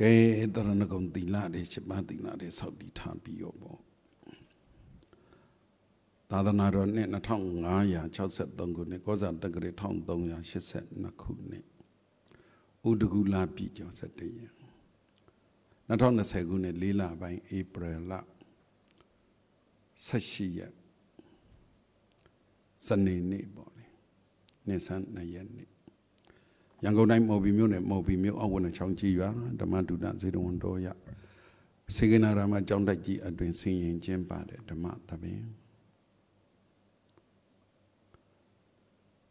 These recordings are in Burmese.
ကဲတရဏဂုံသီလတွေရှမသီလတွေဆောက်တည်ထားပြီးရောပေါ့သာသနာတော်နှစ်2563ခုနှစ်ကောဇာတက္ကရာ1382ခုနှစ်ဥဒကူလာပြည်ကျော်7ရက်2020ခုနှစ်၄လပိုင်းဧပြီလ18ရက်စနေနေ့ပေါ့လေနေ့ဆန်း2ရက်နေ့ ရန်ကုန်တိုင်းမော်ဘီမြို့နယ်မော်ဘီမြို့အဝနချောင်းကြီးရွာဓမ္မဒုဒဇေတဝန်တော်ရစေကနာရမကျောင်းတိုက်ကြီးအတွင်ဆင်ရင်ကျင်းပါတယ်ဓမ္မတပင်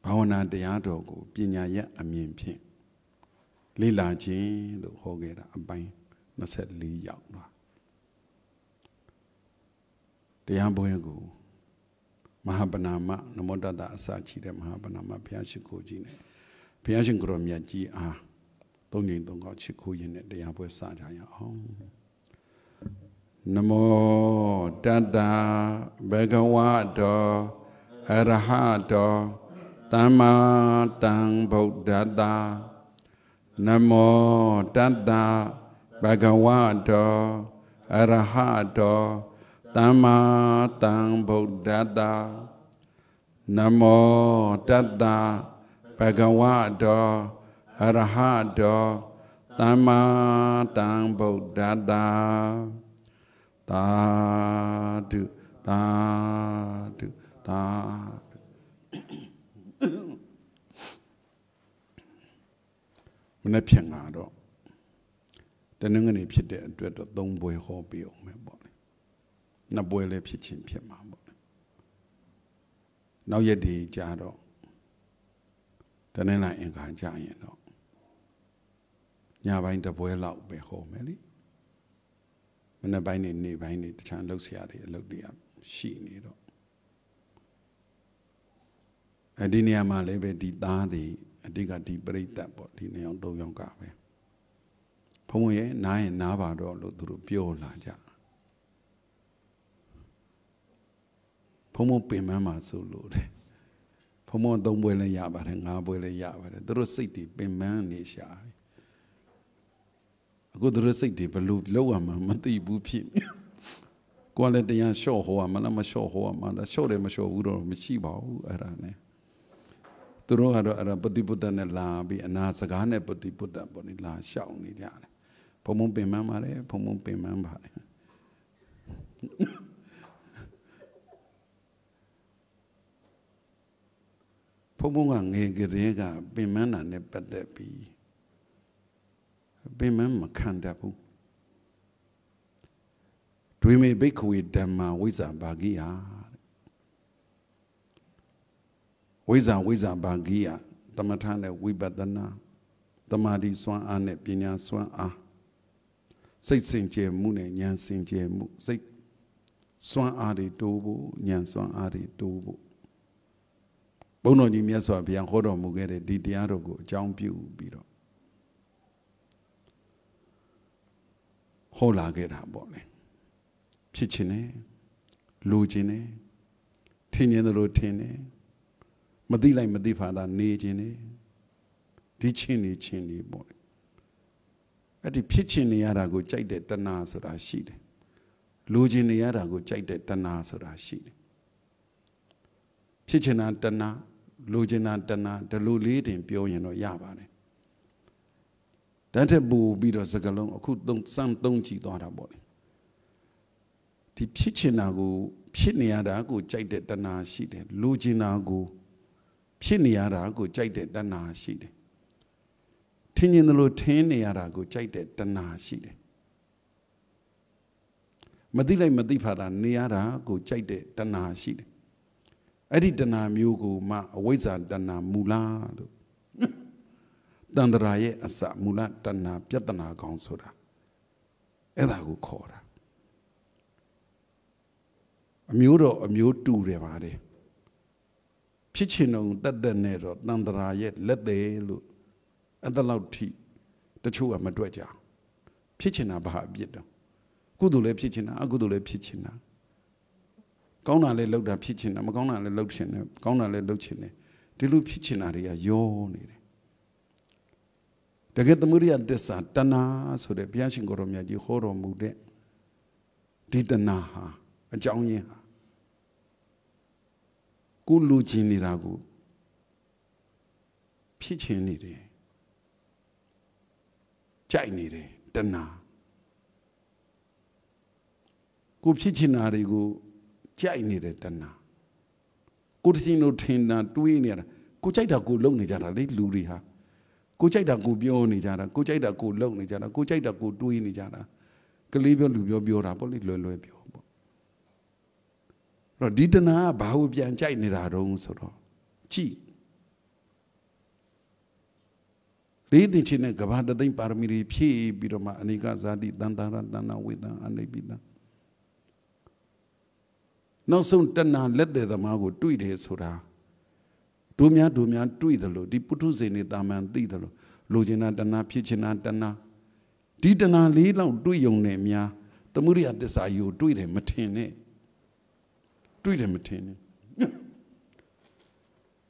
ဘာဝနာတရားတော်ကိုပညာရက်အမြင်ဖြင့်လေ့လာခြင်းလို့ဟောခဲ့တာအပိုင်း24ရောက်သွားတရားပွဲကိုမဟာပနာမနမောတတအစာချီတဲ့မဟာပနာမဘုရားရှိခိုးကြီးနဲ့ ဘုရားရှင်ကိုရောမြတ်ကြီးအားသုံးငိမ်သုံးကောက်ချစ်ခိုးရင်နဲ့တရားပွဲစကြရအောင်နမောတတဘဂဝတောအရဟတောသမ္မာတံဗုဒ္ဓတာနမောတတဘဂဝတောအရဟတောသမ္မာတံဗုဒ္ဓတာနမောတတ ဘဂဝတောအရဟတောသမ္မာတံဗုဒ္ဓတာသာဓုသာဓုသာမနေ့ဖြန်ကတော့တနင်္ဂနွေဖြစ်တဲ့အတွက်တော့သုံးပွဲဟောပြအောင်မယ်ပေါ့လေနှစ်ပွဲလည်းဖြစ်ချင်းဖြစ်မှာပေါ့လေနောက်ရက်ဒီကြာတော့ တနင်္လာအင်္ဂါကြာရင်တော့ညပိုင်းတပွဲလောက်ပဲဟောမယ်လေမနေ့ပိုင်းနေနေ့ပိုင်းနေတခြားလှုပ်ရှားတွေအလုပ်တွေရှိနေတော့အဲဒီနေရာမှာလည်းပဲဒီသားတွေအတိတ်ကဒီပြိတ္တပေါ့ဒီနေအောင်တုံးရောက်ကပဲဘုံရဲ့နားရင်နားပါတော့လို့သူတို့ပြောလာကြဘုံမပင်မမှာဆိုလို့တယ် ဘုံမသုံးပွဲလည်းရပါတယ်ငါးပွဲလည်းရပါတယ်သူတို့စိတ်တွေပင်ပန်းနေရှာအခုသူတို့စိတ်တွေဘလို့လောက်ရမှာမသိဘူးဖြစ်ကိုယ်လည်းတရားလျှော့ဟောမှာလားမလျှော့ဟောမှာလားလျှော့တယ်မလျှော့ဘူးတော့မရှိပါဘူးအဲ့ဒါနဲ့သူတို့ကတော့အဲ့ဒါပฏิပုတ္တနဲ့လာပြီးအနာစကားနဲ့ပฏิပုတ္တပေါ့လေလာရှောင်နေကြတယ်ဘုံဘုံပင်ပန်းပါတယ်ဘုံဘုံပင်ပန်းပါတယ် ဘုံဘုံကငယ်ကလေးကပင်ပန်းတာနဲ့ပတ်သက်ပြီးပင်ပန်းမခံတတ်ဘူးဒွေမေဘိက္ခဝေဓမ္မာဝိဇ္ဇာဘာဂိယဝိဇ္ဇာဝိဇ္ဇာဘာဂိယတမထနဲ့ဝိပဿနာတမာတိစွမ်းအားနဲ့ပညာစွမ်းအားစိတ်စင်ကြယ်မှုနဲ့ဉာဏ်စင်ကြယ်မှုစိတ်စွမ်းအားတွေတိုးဖို့ဉာဏ်စွမ်းအားတွေတိုးဖို့ ဘုန်းတော်ကြီးမြတ်စွာဘုရားဟောတော်မူခဲ့တဲ့ဒီတရားတော်ကိုအကြောင်းပြုပြီးတော့ဟောလာခဲ့တာပေါ့လေဖြစ်ခြင်းနဲ့လိုခြင်းနဲ့ထင်ရင်တို့ထင်တယ်မသိလိုက်မသိဖာတာနေခြင်းနဲ့ဒီချင်းနေချင်းနေပေါ့လေအဲ့ဒီဖြစ်ခြင်းနေရတာကိုကြိုက်တဲ့တဏှာဆိုတာရှိတယ်လိုခြင်းနေရတာကိုကြိုက်တဲ့တဏှာဆိုတာရှိတယ် ဖြစ်ခြင်းနာတဏှာလိုချင်တာတဏှာဒီလိုလေးတင်ပြောရင်တော့ရပါတယ်တန်းထက်ပူပြီးတော့စကလုံးအခုသုံးစမ်းသုံးကြည့်သွားတာပေါ့လေဒီဖြစ်ချင်တာကိုဖြစ်နေရတာကိုကြိုက်တဲ့တဏှာရှိတယ်လိုချင်တာကိုဖြစ်နေရတာကိုကြိုက်တဲ့တဏှာရှိတယ်ထင်ရင်လို့ထင်းနေရတာကိုကြိုက်တဲ့တဏှာရှိတယ်မသိလိုက်မသိဖာတာနေရတာကိုကြိုက်တဲ့တဏှာရှိတယ် အဲ့ဒီတဏှာမျိုးကိုမှအဝိဇ္ဇာတဏှာမူလလို့တန္တရာရဲ့အစမူလတဏှာပြဿနာကောင်းဆိုတာအဲ့ဒါကိုခေါ်တာအမျိုးတော့အမျိုးတူတယ်ပါတယ်ဖြစ်ချင်တော့တက်တက်နဲ့တော့တန္တရာရဲ့လက်သေးလို့အဲ့ဒါလောက်ထိတချို့ကမတွေ့ကြဖြစ်ချင်တာဘာအပြစ်တော့ကုသိုလ်လည်းဖြစ်ချင်တာအကုသိုလ်လည်းဖြစ်ချင်တာ ကောင်းတာလည်းလုပ်တာဖြစ်ချင်တာမကောင်းတာလည်းလုပ်ချင်တယ်ကောင်းတာလည်းလုပ်ချင်တယ်ဒီလိုဖြစ်ချင်တာတွေကယောနေတယ်တတကယ်သမုဒိယသစ္စာတဏှာဆိုတဲ့ဘုရားရှင်ကိုရောမြတ်ကြီးဟောတော်မူတဲ့ဒီတဏှာဟာအကြောင်းရင်းဟာကိုလူချင်းနေတာကိုဖြစ်ချင်းနေတယ်ကြိုက်နေတယ်တဏှာကိုဖြစ်ချင်တာတွေကို ကြိုက်နေတဲ့တဏှာကိုတချင်းတို့ထင်တာတွေးနေရတာကိုကြိုက်တာကိုလုံနေကြတာလေလူတွေဟာကိုကြိုက်တာကိုပြောနေကြတာကိုကြိုက်တာကိုလုံနေကြတာကိုကြိုက်တာကိုတွေးနေကြတာကလေးပြောလူပြောပြောတာပေါ့လေလွယ်လွယ်ပြောပေါ့အဲ့တော့ဒီတဏှာကဘာကိုပြန်ကြိုက်နေတာတုံးဆိုတော့ကြည့်လေးသိချင်းနဲ့ကဘာတသိမ့်ပါရမီတွေဖြည့်ပြီးတော့မှအနိကဇာတိတန်တာရတဏဝေဒံအနိပိတံ နောက်ဆုံးတဏှာလက်သေးသမားကိုတွေ့တယ်ဆိုတာတို့များတို့များတွေ့တယ်လို့ဒီပုထုဇဉ်နေတာမန်သိတယ်လို့လိုချင်တာတဏှာဖြစ်ချင်တာတဏှာဒီတဏှာလေးလောက်တွေ့ယုံနေများတမှုရိယတစ္ဆာယူတွေ့တယ်မထင်နဲ့တွေ့တယ်မထင်နဲ့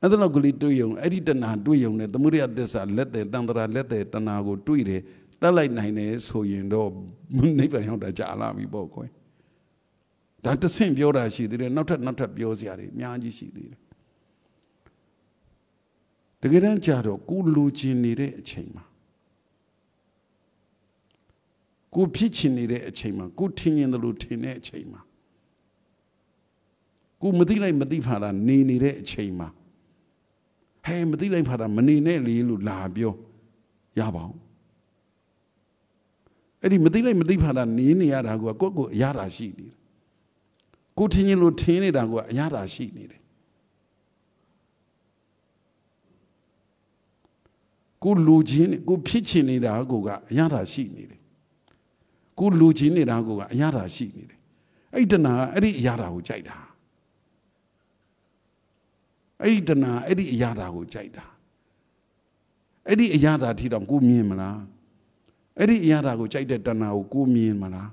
အဲ့ဒါတော့ကလေးတွေ့ယုံအဲ့ဒီတဏှာတွေ့ယုံနဲ့တမှုရိယတစ္ဆာလက်သေးတန်တရာလက်သေးတဏှာကိုတွေ့တယ်တက်လိုက်နိုင်တယ်ဆိုရင်တော့နိဗ္ဗာန်ရောက်တာကြာလာပြီပေါ့ကွယ် ဒါတဆင့်ပြောတာရှိသေးတယ်နောက်ထပ်နောက်ထပ်ပြောစရာတွေအများကြီးရှိသေးတယ်တကယ်တမ်းကြတော့ကိုလူချင်နေတဲ့အချိန်မှာကိုဖြစ်ချင်နေတဲ့အချိန်မှာကိုထင်ရင်လို့ထင်တဲ့အချိန်မှာကိုမသိလိုက်မသိဖာတာနေနေတဲ့အချိန်မှာဟဲမသိလိုက်ဖာတာမနေနဲ့လေလို့လာပြောရပါအောင်အဲ့ဒီမသိလိုက်မသိဖာတာနေနေရတာကကိုယ့်ကိုအရတာရှိနေတယ် ကိုထင်ရင်လို့ထင်နေတာကအရတာရှိနေတယ်ကိုလူချင်းကိုဖြစ်ချင်နေတာကိုကအရသာရှိနေတယ်ကိုလူချင်းနေတာကိုကအရသာရှိနေတယ်အဲ့တဏှာအဲ့ဒီအရသာကိုကြိုက်တာအဲ့ဒီတဏှာအဲ့ဒီအရသာကိုကြိုက်တာအဲ့ဒီအရသာထီတော့ကိုမြင်မလားအဲ့ဒီအရသာကိုကြိုက်တဲ့တဏှာကိုကိုမြင်မလား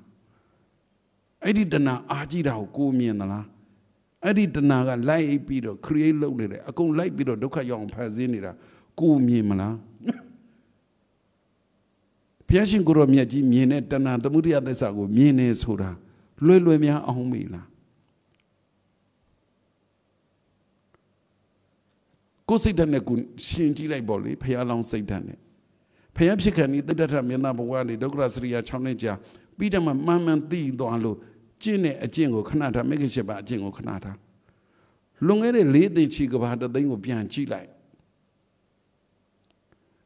အဲ့ဒီတဏှာအာကြည့်တာကိုကိုမြင်သလားအဲ့ဒီတဏှာကလိုက်ပြီးတော့ create လုပ်နေတယ်အကုန်လိုက်ပြီးတော့ဒုက္ခရောက်အောင်ဖန်ဆင်းနေတာကိုမြင်မလားဘုရားရှင်ကိုရောမြတ်ကြီးမြင်တဲ့တဏှာတမှုတရားသစ္စာကိုမြင်နေဆိုတာလွယ်လွယ်များအောင်မေးလားကိုစိတ်ဓာတ်နဲ့ကိုရှင်ကြည့်လိုက်ပေါ့လေဖះလောင်းစိတ်ဓာတ်နဲ့ဖះဖြစ်ခံဒီတိတ္တထမျက်နှာဘဝလေးဒုက္ခစရိယာ6နှစ်ကြာပြီးတော့မှမှန်မှန်သိသွားလို့ ကျင့်တဲ့အကျင့်ကိုခဏထားမိခင်ရှိပါအကျင့်ကိုခဏထားလွန်ခဲ့တဲ့၄သိန်းချီကဘာတသိန်းကိုပြန်ကြည့်လိုက်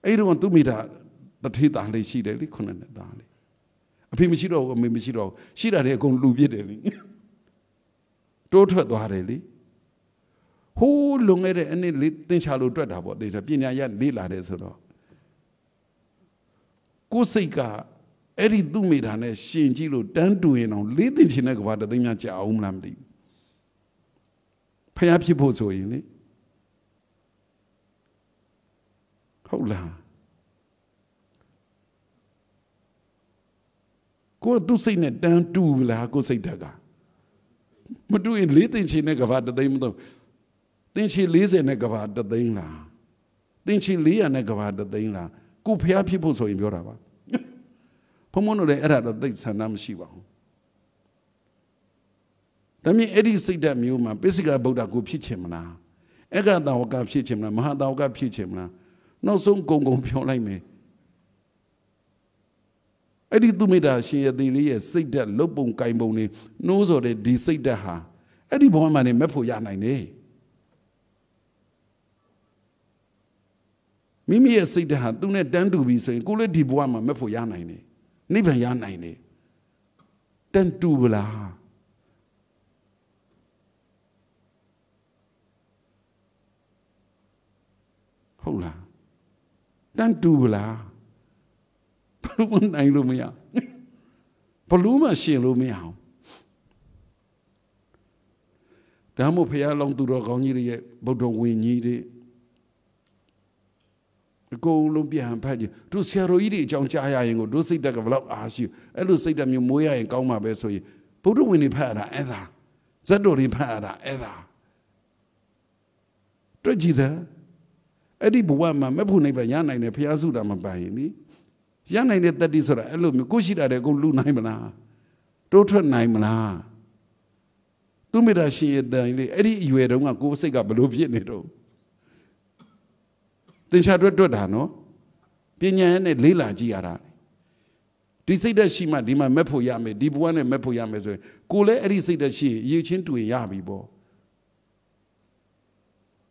အဲ့တော့သူမိတာတထေးသားလေးရှိတယ်လေခုနှစ်နှစ်သားလေးအဖေမရှိတော့ဘူးအမေမရှိတော့ဘူးရှိတာတွေအကုန်လူပြစ်တယ်လေတိုးထွက်သွားတယ်လေဟိုးလွန်ခဲ့တဲ့အနည်းလေးသင်ချလို့တွက်တာပေါ့တေချာပညာရလေးလာတယ်ဆိုတော့ကိုယ်စိတ်က အဲ့ဒီသူ့မိတာနဲ့ရှင်ကြည့်လို့တန်းတူရင်အောင်လေးသိင်ချင်တဲ့ကဘာတသိန်းများကြာအောင်မလားမသိဘူးဖျားဖြစ်ဖို့ဆိုရင်လေဟုတ်လားကိုသူ့စိတ်နဲ့တန်းတူလားကိုစိတ်တက်ကမတူရင်လေးသိင်ချင်တဲ့ကဘာတသိန်းမတော့တင်ချီ40နဲ့ကဘာတသိန်းလားတင်ချီ400နဲ့ကဘာတသိန်းလားကိုဖျားဖြစ်ဖို့ဆိုရင်ပြောတာပါ ဘုံမတို့လည်းအဲ့ဒါတော့သိဆန္ဒမရှိပါဘူးဒါမြင်အဲ့ဒီစိတ်ဓာတ်မျိုးမှာပိစိကဗုဒ္ဓကိုဖြစ်ချင်မလားအကတာဝကဖြစ်ချင်မလားမဟာတာဝကဖြစ်ချင်မလားနောက်ဆုံးဂုံဂုံပြောလိုက်မယ်အဲ့ဒီသူမိတာရှင်ရသေးလေးရဲ့စိတ်ဓာတ်လုတ်ပုံကင်ပုံနေနှိုးစော်တဲ့ဒီစိတ်ဓာတ်ဟာအဲ့ဒီဘဝမှာနေမဲ့ဖို့ရနိုင်တယ်မိမိရဲ့စိတ်ဓာတ်ဟာသူနဲ့တန်းတူပြီဆိုရင်ကိုလည်းဒီဘဝမှာမဲ့ဖို့ရနိုင်တယ် နိဗ္ဗာန်ရနိုင်တယ်တန်တူပလားဟုတ်လားတန်တူပလားဘလို့မနိုင်လို့မရဘလို့မှရှင်လို့မရအောင်ဒါမှမဟုတ်ဖះလောင်းသူတော်ကောင်းကြီးတွေရဲ့ဗုဒ္ဓဝိညာဉ်တွေ အကုန်လုံးပြန်ဖတ်ကြည့်တို့ဆရာတော်ကြီးတွေအကြောင်းကြားရရင်ကိုတို့စိတ်တက်ကဘလောက်အားရှိအဲ့လိုစိတ်တက်မျိုးမွေးရရင်ကောင်းမှာပဲဆိုရင်ဘုဒ္ဓဝင်တွေဖတ်ရတာအဲ့ဒါဇတ်တော်တွေဖတ်ရတာအဲ့ဒါတွေ့ကြည့်စမ်းအဲ့ဒီဘဝမှာမဖို့နိဗ္ဗာန်ရနိုင်တယ်ဖျားစုတာမပိုင်ရင်နိရနိုင်တဲ့တတ္တိဆိုတာအဲ့လိုမျိုးကိုရှိတာတဲ့ကိုလူနိုင်မလားတိုးထွက်နိုင်မလားသူမိတာရှင်ရဲ့တိုင်လေအဲ့ဒီအရွယ်တုန်းကကိုယ်စိတ်ကဘလို့ဖြစ်နေတော့ သင်္ချာတွတ်တွတ်တာနော်ပညာနဲ့လေးလာကြည့်ရတာဒီစိတ်သက်ရှိမှဒီမှာမက်ဖို့ရမယ်ဒီဘဝနဲ့မက်ဖို့ရမယ်ဆိုရင်ကိုလည်းအဲ့ဒီစိတ်သက်ရှိရေချင်းတွေ့ရပြီပေါ့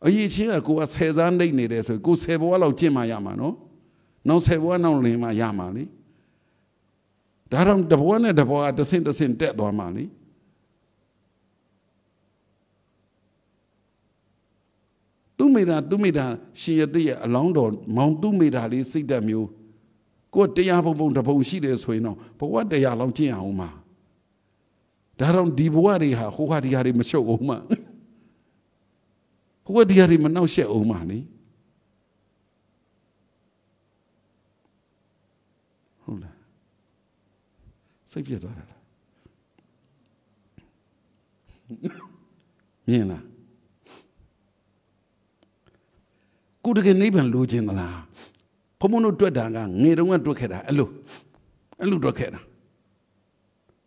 အရေးချင်းကကိုကဆယ်စားနှိမ့်နေတယ်ဆိုကိုဆယ်ဘဝလောက်ကျင့်မှရမှာနော်နောက်ဆယ်ဘဝနောက်လင်းမှရမှာလေဒါတော့တဘဝနဲ့တဘဝတဆင့်တဆင့်တက်သွားမှာလေ သူမိတာသူမိတာရှင်ရတဲ့ရဲ့အလောင်းတော်မောင်သူမိတာလေးစိတ်သက်မျိုးကိုတရားပုံပုံတပုံရှိတယ်ဆိုရင်တော့ဘဝတရားလောက်ကျင့်အောင်မှာဒါတော့ဒီဘဝတွေဟာဟိုဟာဒီဟာတွေမရှုပ်အောင်မှာဟိုဟာဒီဟာတွေမနှောက်ရှက်အောင်မှာလေဟုတ်လားစိတ်ပြတ်သွားတာမြင်လား ကိုတကယ်နိဗ္ဗာန်လိုချင်သလားဘုံဘုံတို့တွေ့တာကငေတုံးကတွေ့ခဲ့တာအဲ့လိုအဲ့လိုတွေ့ခဲ့တာ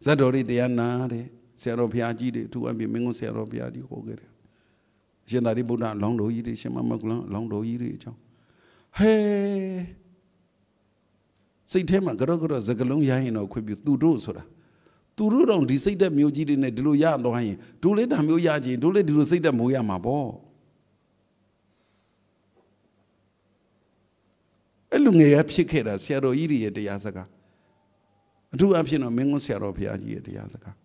ဇတ်တော်ရီတရားနာတဲ့ဆရာတော်ဘုရားကြီးတွေသူအပြင်မင်းကုန်းဆရာတော်ဘုရားကြီးဟောခဲ့တယ်ရှင်သာရိပုတ္တအလောင်းတော်ကြီးတွေရှင်မမကုလအလောင်းတော်ကြီးတွေအကြောင်းဟဲစိတ်ထဲမှာကြော့ကြော့စကလုံးရရင်တော့ခွင့်ပြုသူတို့ဆိုတာသူတို့တော့ဒီစိတ်သက်မျိုးကြီးတွေနဲ့ဒီလိုရတော့ရင်ဒိုးလေးတံမျိုးရချင်းဒိုးလေးဒီလိုစိတ်သက်မိုးရမှာပေါ့ အဲ့လူငယ်ရဖြစ်ခဲ့တာဆရာတော်ကြီးရဲ့တရားစကားအထူးအဖြစ်တော့မင်းကုန်းဆရာတော်ဘုရားကြီးရဲ့တရားစကား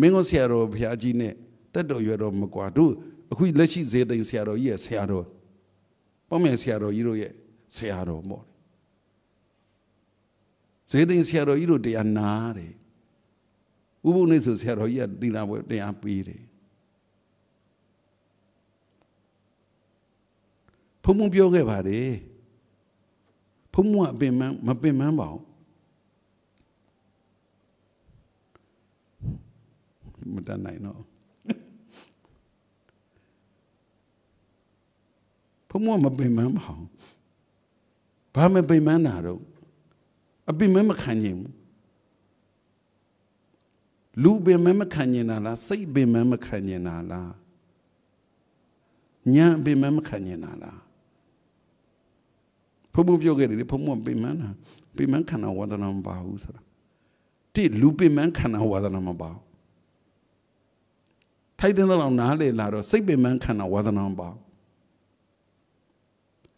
မင်းကုန်းဆရာတော်ဘုရားကြီးနဲ့တက်တော်ရွယ်တော်မကွာတို့အခုလက်ရှိဇေသိန်ဆရာတော်ကြီးရဲ့ဆရာတော်ပေါ့မယ်ဆရာတော်ကြီးတို့ရဲ့ဆရာတော်ပေါ့ဇေသိန်ဆရာတော်ကြီးတို့တရားနာတယ်ဥပုနေဆိုဆရာတော်ကြီးကတိလာပွဲတရားပေးတယ်ဖုံဖုံပြောခဲ့ပါတယ် ဖုံဖုံကအပင်မမပင်မပါဘူးမတတ်နိုင်တော့ဖုံဖုံမပင်မပါဘူးဘာမပင်မနာတော့အပင်မမခံရင်ဘူးလူပင်မမခံရင်လားစိတ်ပင်မမခံရင်လားညာပင်မမခံရင်လား ဘုံဘုံပြောခဲ့တယ်ဘုံဘုံပင်မနာပင်မခန္ဓာဝါဒနာမပါဘူးဆိုတာတိလူပင်မခန္ဓာဝါဒနာမပါထိုက်တဲ့လောက်နားလေလာတော့စိတ်ပင်မခန္ဓာဝါဒနာမပါ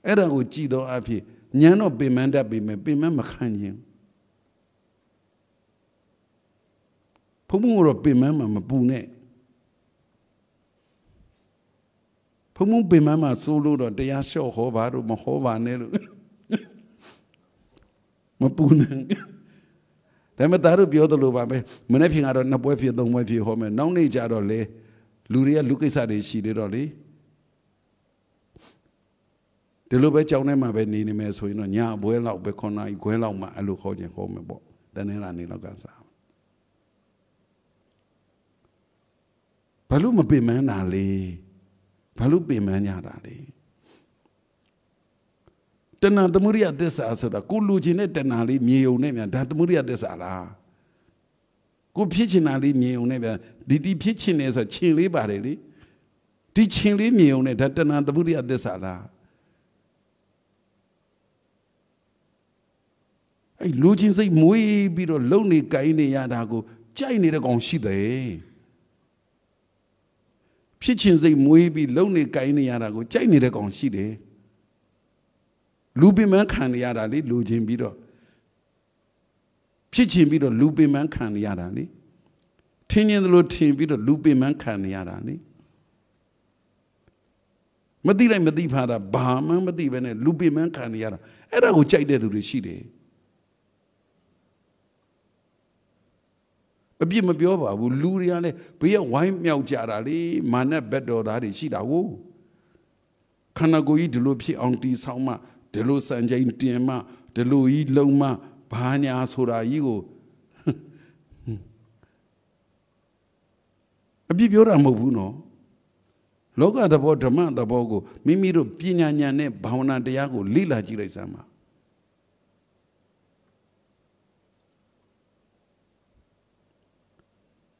အဲ့ဒါကိုကြည်တော့အဖြစ်ညံတော့ပင်မတတ်ပြီမဲ့ပင်မမခံခြင်းဘုံဘုံတော့ပင်မမမပူနဲ့ဘုံဘုံပင်မမစိုးလို့တော့တရားလျှော့ဟောပါတော့မဟောပါနဲ့လို့ မပူနဲ့ဒါမှသားတို့ပြောသလိုပါပဲမနေ့ဖြစ်ကတော့နှစ်ပွဲဖြစ်သုံးပွဲဖြစ်ဟောမယ်နောက်နေ့ကျတော့လေလူတွေကလူကိစ္စတွေရှိနေတော့လေဒီလိုပဲကြောင်းထဲမှာပဲနေနေမယ်ဆိုရင်တော့ညဘွဲလောက်ပဲခွန်နာကြီးခွဲလောက်မှအဲ့လိုခေါ်ခြင်းခေါ်မယ်ပေါ့တနေ့လာနေလောက်ကစားဘာလို့မပင်မန်းတာလဲဘာလို့ပင်မန်းကြတာလဲ တဏ္ဍသမုဒိယသစ္စာဆိုတာကိုလူချင်းတဲ့တဏ္ဍလေးမြေုံနဲ့မြန်ဒါသမုဒိယသစ္စာလားကိုဖြစ်ချင်တာလေးမြေုံနဲ့မြန်ဒီဒီဖြစ်ချင်တယ်ဆိုချင်းလေးပါတယ်လေဒီချင်းလေးမြေုံနဲ့ဒါတဏ္ဍသမုဒိယသစ္စာလားအဲ့လူချင်းစိတ်မွေးပြီးတော့လုံနေကိုင်းနေရတာကိုကြိုက်နေတဲ့ကောင်ရှိတယ်ဖြစ်ချင်စိတ်မွေးပြီးလုံနေကိုင်းနေရတာကိုကြိုက်နေတဲ့ကောင်ရှိတယ် လူပင်မခံနေရတာလေလူချင်းပြီးတော့ဖြစ်ချင်ပြီးတော့လူပင်မခံနေရတာလေထင်းရင်သလိုထင်ပြီးတော့လူပင်မခံနေရတာလေမသိလိုက်မသိဖားတာဘာမှမသိပဲနဲ့လူပင်မခံနေရတာအဲ့ဒါကိုကြိုက်တဲ့သူတွေရှိတယ်အပြစ်မပြောပါဘူးလူတွေကလည်းဘေးကဝိုင်းမြောက်ကြတာလေမာနဘက်တော်သားတွေရှိတာကိုခန္ဓာကိုယ်ကြီးဒီလိုဖြစ်အောင်တီဆောင်မှ ဒီလိုစံချိန်တင်မှဒီလိုကြီးလုံးမှဘာညာဆိုတာကြီးကိုအပြစ်ပြောတာမဟုတ်ဘူးနော်လောကတဘောဓမ္မတဘောကိုမိမိတို့ပညာဉာဏ်နဲ့ဘာဝနာတရားကိုလေ့လာကြည့်လိုက်စမ်းပါ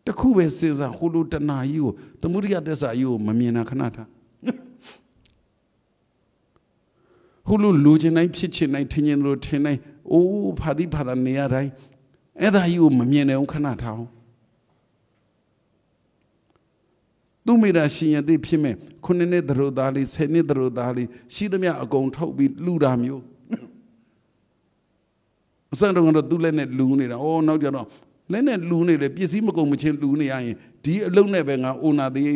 တခုပဲစဉ်းစားဟိုလိုတဏှာကြီးကိုတမှုရိယတက်စာကြီးကိုမမြင်တာခဏထား ဟိုလိုလူချင်းတိုင်းဖြစ်ချင်တိုင်းထင်ရင်လို့ထင်တိုင်းအိုးဖာတိဖာတာနေရတိုင်းအဲ့ဒါကြီးကိုမမြင်နိုင်အောင်ခဏထားအောင်သူမိတာရှင်ရသိဖြစ်မဲ့ခုနှစ်နှစ်သရိုသားလေးဆယ်နှစ်သရိုသားလေးရှိသမျှအကုန်ထုတ်ပြီးလူတာမျိုးအစတော့ကတော့သူလည်းနဲ့လူနေတာ။အော်နောက်ကြတော့လက်နဲ့လူနေလေပစ္စည်းမကုန်မချင်းလူနေရရင်ဒီအလုံးနဲ့ပဲငါအိုနာသေး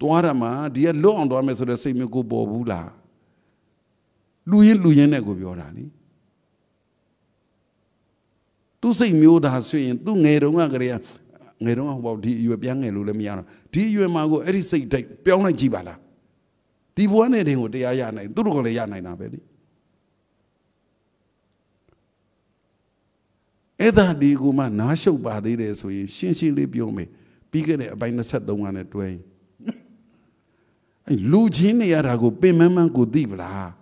သွားရမှာဒီကလွတ်အောင်သွားမယ်ဆိုတဲ့စိတ်မျိုးကိုပေါ်ဘူးလား။ လူရင်လူရင်နဲ့ကိုပြောတာလीသူစိတ်မျိုးသားဆိုရင်သူငယ်တုန်းကကလေးကငယ်တုန်းကဟိုပေါ့ဒီအရွယ်ပြန်ငယ်လို့လည်းမရတော့ဒီအရွယ်မှာကိုအဲ့ဒီစိတ်တိုက်ပြောင်းလိုက်ကြည့်ပါလားဒီဘဝနဲ့တင်ကိုတရားရနိုင်သူတို့ကလည်းရနိုင်တာပဲလေအဲ့ဒါဒီကူမှနားရှုပ်ပါသေးတယ်ဆိုရင်ရှင်းရှင်းလေးပြောမယ်ပြီးခဲ့တဲ့အပိုင်း23ကနဲ့တွဲအဲ့လူချင်းနေရတာကိုပင်မမှန်းကိုသိပလား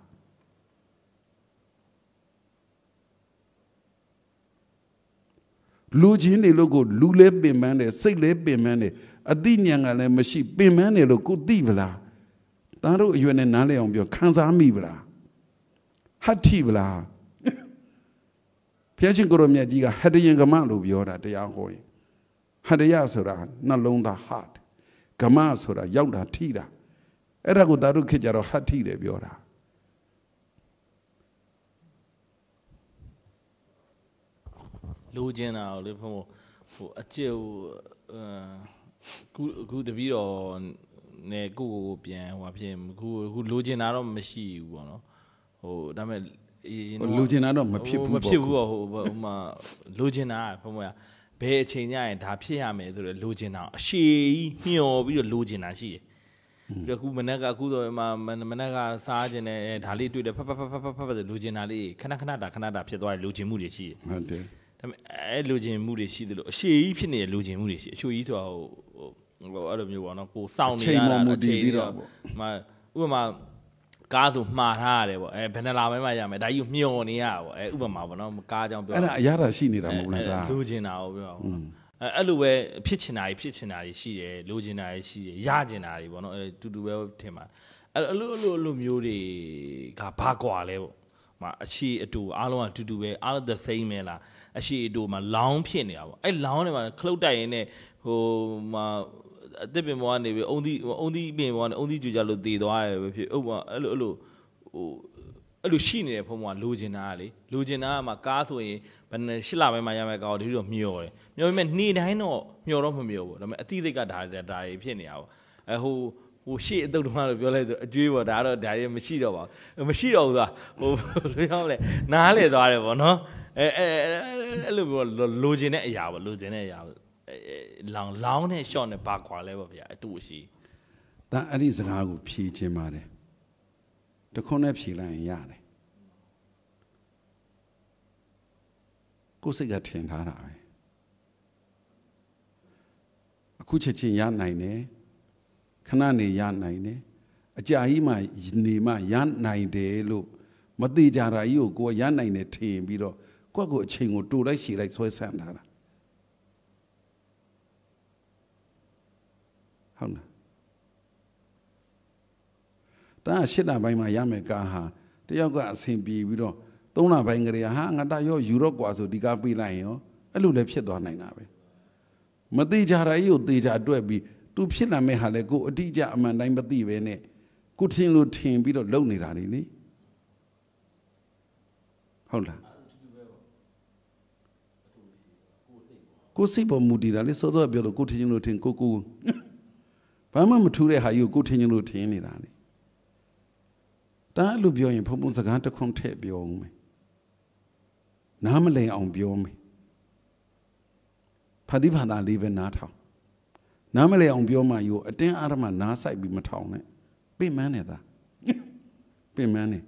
လူချင်းတွေလို့ကိုလူလဲပင်ပန်းတယ်စိတ်လဲပင်ပန်းတယ်အသိဉာဏ်ကလည်းမရှိပင်ပန်းတယ်လို့ကိုသိပလားသားတို့အရွယ်နဲ့နားလဲအောင်ပြောခံစားမိပလားဟတ်ထိပလားဘုရားရှင်ကိုရောမြတ်ကြီးကဟတယင်ကမလို့ပြောတာတရားဟောရင်ဟတယဆိုတာနှလုံးသား heart ကမဆိုတာရောက်တာထိတာအဲ့ဒါကိုသားတို့ခေတ်ကြတော့ဟတ်ထိတယ်ပြောတာ လိုချင်တာကိုလေဖုံဟိုအကျစ်ဟိုအခုအခုတပီတော့နေကိုကိုပြန်ဟိုဖြစ်အခုအခုလိုချင်တာတော့မရှိဘူးပေါ့နော်ဟိုဒါပေမဲ့လိုချင်တာတော့မဖြစ်ဘူးပေါ့မဖြစ်ဘူးပေါ့ဟိုဟိုမှာလိုချင်တာဖုံမဘယ်အချိန်ညရင်ဒါဖြစ်ရမယ်ဆိုတော့လိုချင်တာအရှိကြီးမျောပြီးတော့လိုချင်တာရှိတယ်ပြီးတော့အခုမနက်ကအခုတော့မှမနက်ကစားခြင်းနဲ့ဒါလေးတွေ့တယ်ဖတ်ဖတ်ဖတ်ဖတ်ဖတ်ဖတ်လိုချင်တာလေးခဏခဏတာခဏတာဖြစ်သွားတယ်လိုချင်မှုတွေရှိတယ်ဟုတ်တယ် ဒါပေမဲ့အဲလူချင်းမှုတွေရှိသလိုအရှိကြီးဖြစ်နေတဲ့လူချင်းမှုတွေရှိအရှိကြီးဆိုတာဟိုဟိုအဲ့လိုမျိုးပေါ့နော်ကိုစောင့်နေရတာအချိန်ပြီးတော့မဥပမာကားဆိုမှားထားရတယ်ပေါ့အဲဘယ်နှလာမဲမှရမယ်ဒါကြီးမျောနေရပေါ့အဲဥပမာပေါ့နော်ကားကြောင့်ပြောအဲ့ဒါအရသာရှိနေတာမဟုတ်လားဒါလူချင်းတာကိုပြောအဲအဲ့လိုပဲဖြစ်ချင်တာကြီးဖြစ်ချင်တာကြီးရှိတယ်လူချင်းတာကြီးရှိတယ်ရချင်တာကြီးပေါ့နော်အဲတူတူပဲထင်ပါအဲ့လိုအဲ့လိုအဲ့လိုမျိုးတွေကဘာကွာလဲပေါ့မအချီအတူအားလုံးကတူတူပဲအားလုံး the same ပဲလား အရှိအတူမှာလောင်းဖြစ်နေတာပေါ့အဲ့လောင်းတွေမှာခလုတ်တိုက်ရင်းနဲ့ဟိုမှာအစ်ပင်ဘောကနေပြီးအုံသီးအုံသီးပင်ဘောကနေအုံသီးကြွကြလို့တည်သွားတယ်ပဲဖြစ်ဥပမာအဲ့လိုအဲ့လိုဟိုအဲ့လိုရှိနေတဲ့ဖုံးကလိုချင်တာကလေလိုချင်တာကမှကားဆိုရင်ဘယ်နဲ့ရှစ်လပိုင်းမှရမယ်ကောဒီလိုမျောတယ်မျောပေမဲ့နေ့တိုင်းတော့မျောတော့မမျောဘူးဒါပေမဲ့အတိအသိကဒါဒါတွေဖြစ်နေတာပေါ့အဲဟိုဟိုရှေ့အတုတ်တုံးလို့ပြောလိုက်ဆိုအကျွေးပေါ့ဒါတော့ဒါတွေမရှိတော့ပါဘူးမရှိတော့ဘူးသွားဟိုဘယ်လိုလဲနားလေသွားတယ်ပေါ့နော် အဲအဲအဲ့လိုမျိုးလိုချင်တဲ့အရာပေါ့လိုချင်တဲ့အရာလောင်လောင်းနဲ့ short နဲ့ဘာခွာလဲပေါ့ဗျာအတူရှိဒါအဲ့ဒီစကားကိုဖြေခြင်းပါတယ်တခွန်းနဲ့ဖြေလိုက်ရင်ရတယ်ကိုယ်စိတ်ကထင်ထားတာပဲအခုချက်ချင်းရနိုင်တယ်ခဏနေရနိုင်တယ်အကြာကြီးမှနေမှရနိုင်တယ်လို့မသိကြတာကြီးကိုကိုယ်ရနိုင်တယ်ထင်ပြီးတော့ ကိုယ့်ကိုအချိန်ကိုတူလိုက်ရှည်လိုက်ဆွဲဆန့်ထားတာဟုတ်လားတာရှစ်လပိုင်းမှာရမယ်ကားဟာတယောက်ကအဆင်ပြေပြီးတော့သုံးလပိုင်းကလေးဟာငါတရောယူရော့กว่าဆိုဒီကားပေးလိုက်ရင်ရောအဲ့လိုလည်းဖြစ်သွားနိုင်တာပဲမသေးကြတာကြီးကိုသေချာတွက်ပြီးသူဖြစ်လာမဲ့ဟာလေကိုအတိအကျအမှန်တိုင်းမသိပဲနဲ့ကိုထင်လို့ထင်ပြီးတော့လုံနေတာလေဟုတ်လား ကိုစိတ်ပေါ်မူတည်တာလေစောစောပြောလို့ကိုထင်ချင်းလို့ထင်ကိုကိုဘာမှမထူးတဲ့ဟာကြီးကိုကိုထင်ချင်းလို့ထင်နေတာလေဒါအဲ့လိုပြောရင်ဘုံဘုံစကားတစ်ခွန်းထည့်ပြောအောင်မယ်နားမလည်အောင်ပြောမယ်ဖာတိဖာသာလေးပဲနားထောင်နားမလည်အောင်ပြောမှယူအတင်းအာရမနားဆိုင်ပြီးမထောင်နဲ့ပြင်းမန်းနေတာပြင်းမန်းနေ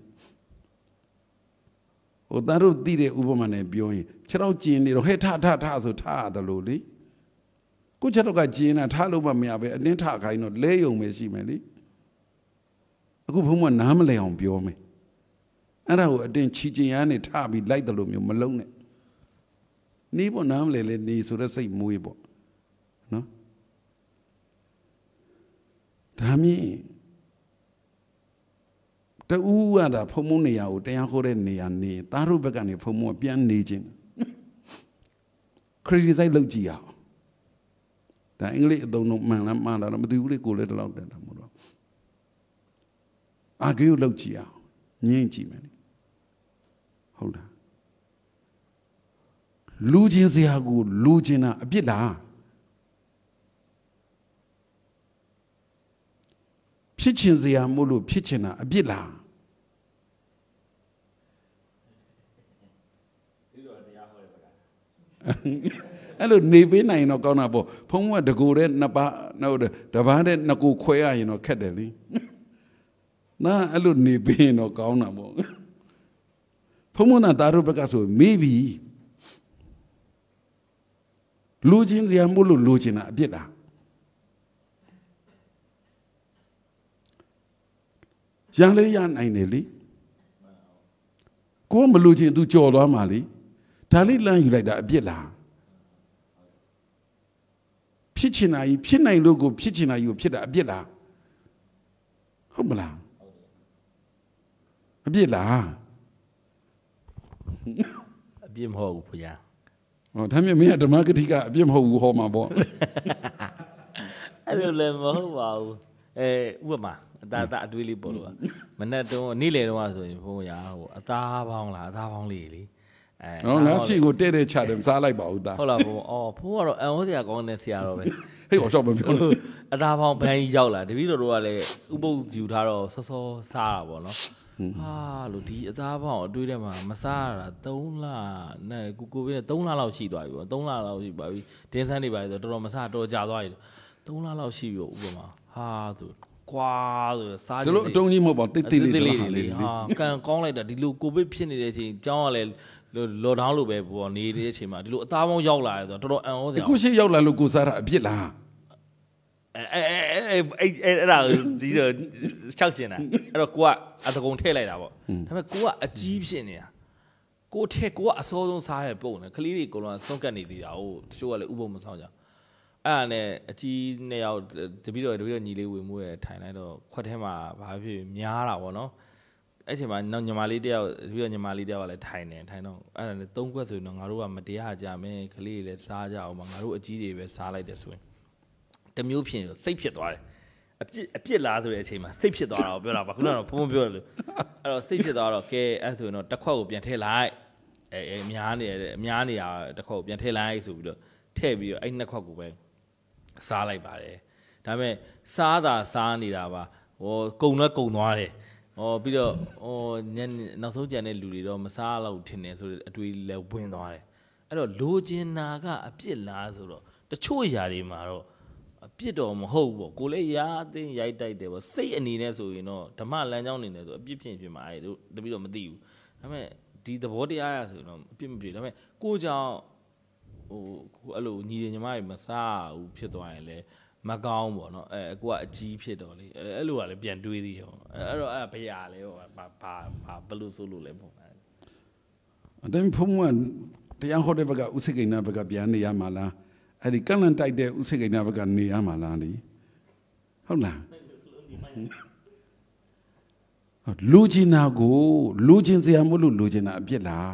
ဟိုသားတို့သိတဲ့ဥပမာနဲ့ပြောရင် ခြေထောက်ကျင်နေတော့ဟဲ့ထထထဆိုထရတယ်လို့လေကိုခြေထောက်ကကျင်တာထလို့မှမရပဲအတင်းထခိုင်းတော့လဲယုံပဲရှိမယ်လေအခုဘုံကနားမလဲအောင်ပြောမယ်အဲ့ဒါကိုအတင်းချီကျင်ရနေထပြီးလိုက်တယ်လို့မျိုးမလုံးနဲ့နေပေါ့နားမလဲလေနေဆိုတဲ့စိတ်မွေးပေါ့နော်ဒါမြင်တူးရတာဖုံမုံနေရကိုတရားခေါ်တဲ့နေရနေသားတို့ဘက်ကနေဖုံမုံပြန်နေခြင်း ခရီးဆိုင်လောက်ကြည့်ရအောင်ဒါအင်္ဂလိပ်အသုံးလုံးမှန်လားမှားလားမသိဘူးလေကိုလည်းတလောက်တက်တာမဟုတ်တော့အာဂေကိုလောက်ကြည့်အောင်ညင်းကြည့်မယ်ဟုတ်လားလူချင်းစရာကိုလူချင်းတာအပြစ်လားဖြစ်ချင်စရာမို့လို့ဖြစ်ချင်တာအပြစ်လား အဲ့လိုနေပေးနိုင်တော့ကောင်းတာပေါ့ဖုံးကတကူတဲ့နှစ်ပါးနောက်တပားတဲ့နှစ်ကူခွဲရရင်တော့ခက်တယ်လीနာအဲ့လိုနေပေးရင်တော့ကောင်းတာပေါ့ဖုံးမနာတာတို့ဘက်ကဆိုမေးပြီလူချင်းစရာမို့လို့လူချင်းတာအပြစ်လားရန်လေးရနိုင်တယ်လေကိုကမလူချင်း तू ကြော်သွားမှာလေ ဒါလေးလမ်းယူလိုက်တာအပြစ်လားဖြစ်ချင်တာကြီးဖြစ်နိုင်လို့ကိုဖြစ်ချင်တာကြီးကိုဖြစ်တာအပြစ်လားဟုတ်မလားအပြစ်လားအပြစ်မဟုတ်ဘူးဘုရားဟောဒါမြင်မင်းကဓမ္မဂတိကအပြစ်မဟုတ်ဘူးဟောမှာပေါ့အဲ့လိုလည်းမဟုတ်ပါဘူးအဲဥပမာအသားအသားအတွေးလေးပေါ်လို့မနဲ့တုံးနေ့လေတုံးဆိုရင်ဘုန်းကြီးဟိုအသားပေါင်းလားအသားပေါင်းလေးလေ အဲဟောငါရှိကိုတဲ့တဲ့ချတယ်စားလိုက်ပါဦးသားဟုတ်လားဘုန်းအော်ဘုန်းကတော့အန်ဟောစရာကောင်းတဲ့ဆရာတော်ပဲဟေ့ဟောရှောက်မပြောလို့အသားပေါင်းဘန်းကြီးရောက်လာတပည့်တော်တို့ကလည်းဥပုပ်ယူထားတော့စောစောစားတာပေါ့နော်ဟာလို့ဒီအသားပေါင်းအတွေးထဲမှာမစားရတာ3လနဲ့ကိုကိုပဲ3လလောက်ရှိသွားပြီပေါ့3လလောက်ရှိပါပြီတင်းစန်းနေပါဆိုတော့တော်တော်မစားတော်ကြာသွားပြီ3လလောက်ရှိပြီဥပမာဟာဆိုကွာဆိုစားကြည့်ဒီလိုအတုံးကြီးမဟုတ်ပါတိတ်တိတ်လေးလေးလေးဟာကန်ကောင်းလိုက်တာဒီလိုကိုဗစ်ဖြစ်နေတဲ့အချိန်ကျောင်းကလည်း လော်ဒေါင်းလိုပဲပေါ့နေတဲ့အချိန်မှာဒီလိုအသားပေါင်းရောက်လာတယ်ဆိုတော့တော်တော်အံ့ဩစရာအခုရှိရောက်လာလို့ကိုစားတာအပြစ်လားအဲအဲအဲအဲအဲ့ဒါဒီတော့ချောက်ချင်တာအဲ့တော့ကိုကအတကုံထည့်လိုက်တာပေါ့ဒါပေမဲ့ကိုကအကြီးဖြစ်နေတာကိုထက်ကိုကအစောဆုံးစားရပုံနဲ့ကလေးတွေအကုန်လုံးဆုံးကတ်နေသေးတာဟုတ်တချို့ကလည်းဥပုံမဆောင်ကြအဲ့ဒါနဲ့အကြီးနှစ်ယောက်တပည့်တော်တပည့်တော်ညီလေးဝင်မှုရထိုင်လိုက်တော့ခွက်ထဲမှာဘာဖြစ်များတာပေါ့နော် အဲ့ချိန်မှာနောက်ညီမလေးတယောက်ပြီးတော့ညီမလေးတယောက်ကလည်းထိုင်နေထိုင်တော့အဲ့ဒါနဲ့သုံးခွက်ဆိုရင်တော့ငါတို့ကမတရားကြမယ်ကလေးတွေလည်းစားကြအောင်ပါငါတို့အကြီးတွေပဲစားလိုက်တယ်ဆိုရင်တမျိုးဖြစ်စိတ်ဖြစ်သွားတယ်အပြစ်အပြစ်လားဆိုတဲ့အချိန်မှာစိတ်ဖြစ်သွားတာကိုပြောတာပါခုနကတော့ဖုံးပြောတယ်လို့အဲ့တော့စိတ်ဖြစ်သွားတော့ကဲအဲ့ဆိုရင်တော့တစ်ခွက်ကိုပြန်ထည့်လိုက်အဲအဲများနေတယ်အများနေတာတစ်ခွက်ကိုပြန်ထည့်လိုက်ဆိုပြီးတော့ထည့်ပြီးတော့အဲ့နှစ်ခွက်ကိုပဲစားလိုက်ပါတယ်ဒါပေမဲ့စားတာစားနေတာပါဟိုကုံတော့ကုံသွားတယ် ဟောပြီးတော့ဟိုညနောက်ဆုံးကြံတဲ့လူတွေတော့မစားတော့ထင်တယ်ဆိုတဲ့အတွေ့လည်းဝင်သွားတယ်အဲ့တော့လိုချင်နာကအပြစ်လားဆိုတော့တချို့ຢာတွေမှာတော့အပြစ်တော်မဟုတ်ဘူးကိုလည်းရာအသိရိုက်တိုက်တယ်ပေါ့စိတ်အနေနဲ့ဆိုရင်တော့ဓမ္မလမ်းကြောင်းအနေနဲ့ဆိုအပြစ်ဖြစ်ဖြစ်မှာအဲ့တို့တပည့်တော့မသိဘူးဒါပေမဲ့ဒီသဘောတရားရဆိုရင်တော့အပြစ်မဖြစ်ဒါပေမဲ့ကိုကြောင့်ဟိုအဲ့လိုညီညီမတွေမစားဘူးဖြစ်သွားရင်လည်း မကောင်းပေါ့နော်အဲကိုကအကြီးဖြစ်တော့လေအဲ့လိုကလည်းပြန်တွေးသေးရောအဲ့တော့အဲ့ဘယ်ရလဲဟောဘာဘာဘာဘလို့ဆိုလို့လဲပေါ့အတိုင်းဖုံးကတရားဟောတဲ့ဘက်ကဥစိကိဏဘက်ကပြန်နေရမှာလားအဲ့ဒီကန့်လန့်တိုက်တဲ့ဥစိကိဏဘက်ကနေရမှာလားလေဟုတ်လားလူချင်တာကိုလူချင်စရာမလို့လူချင်တာအပြစ်လား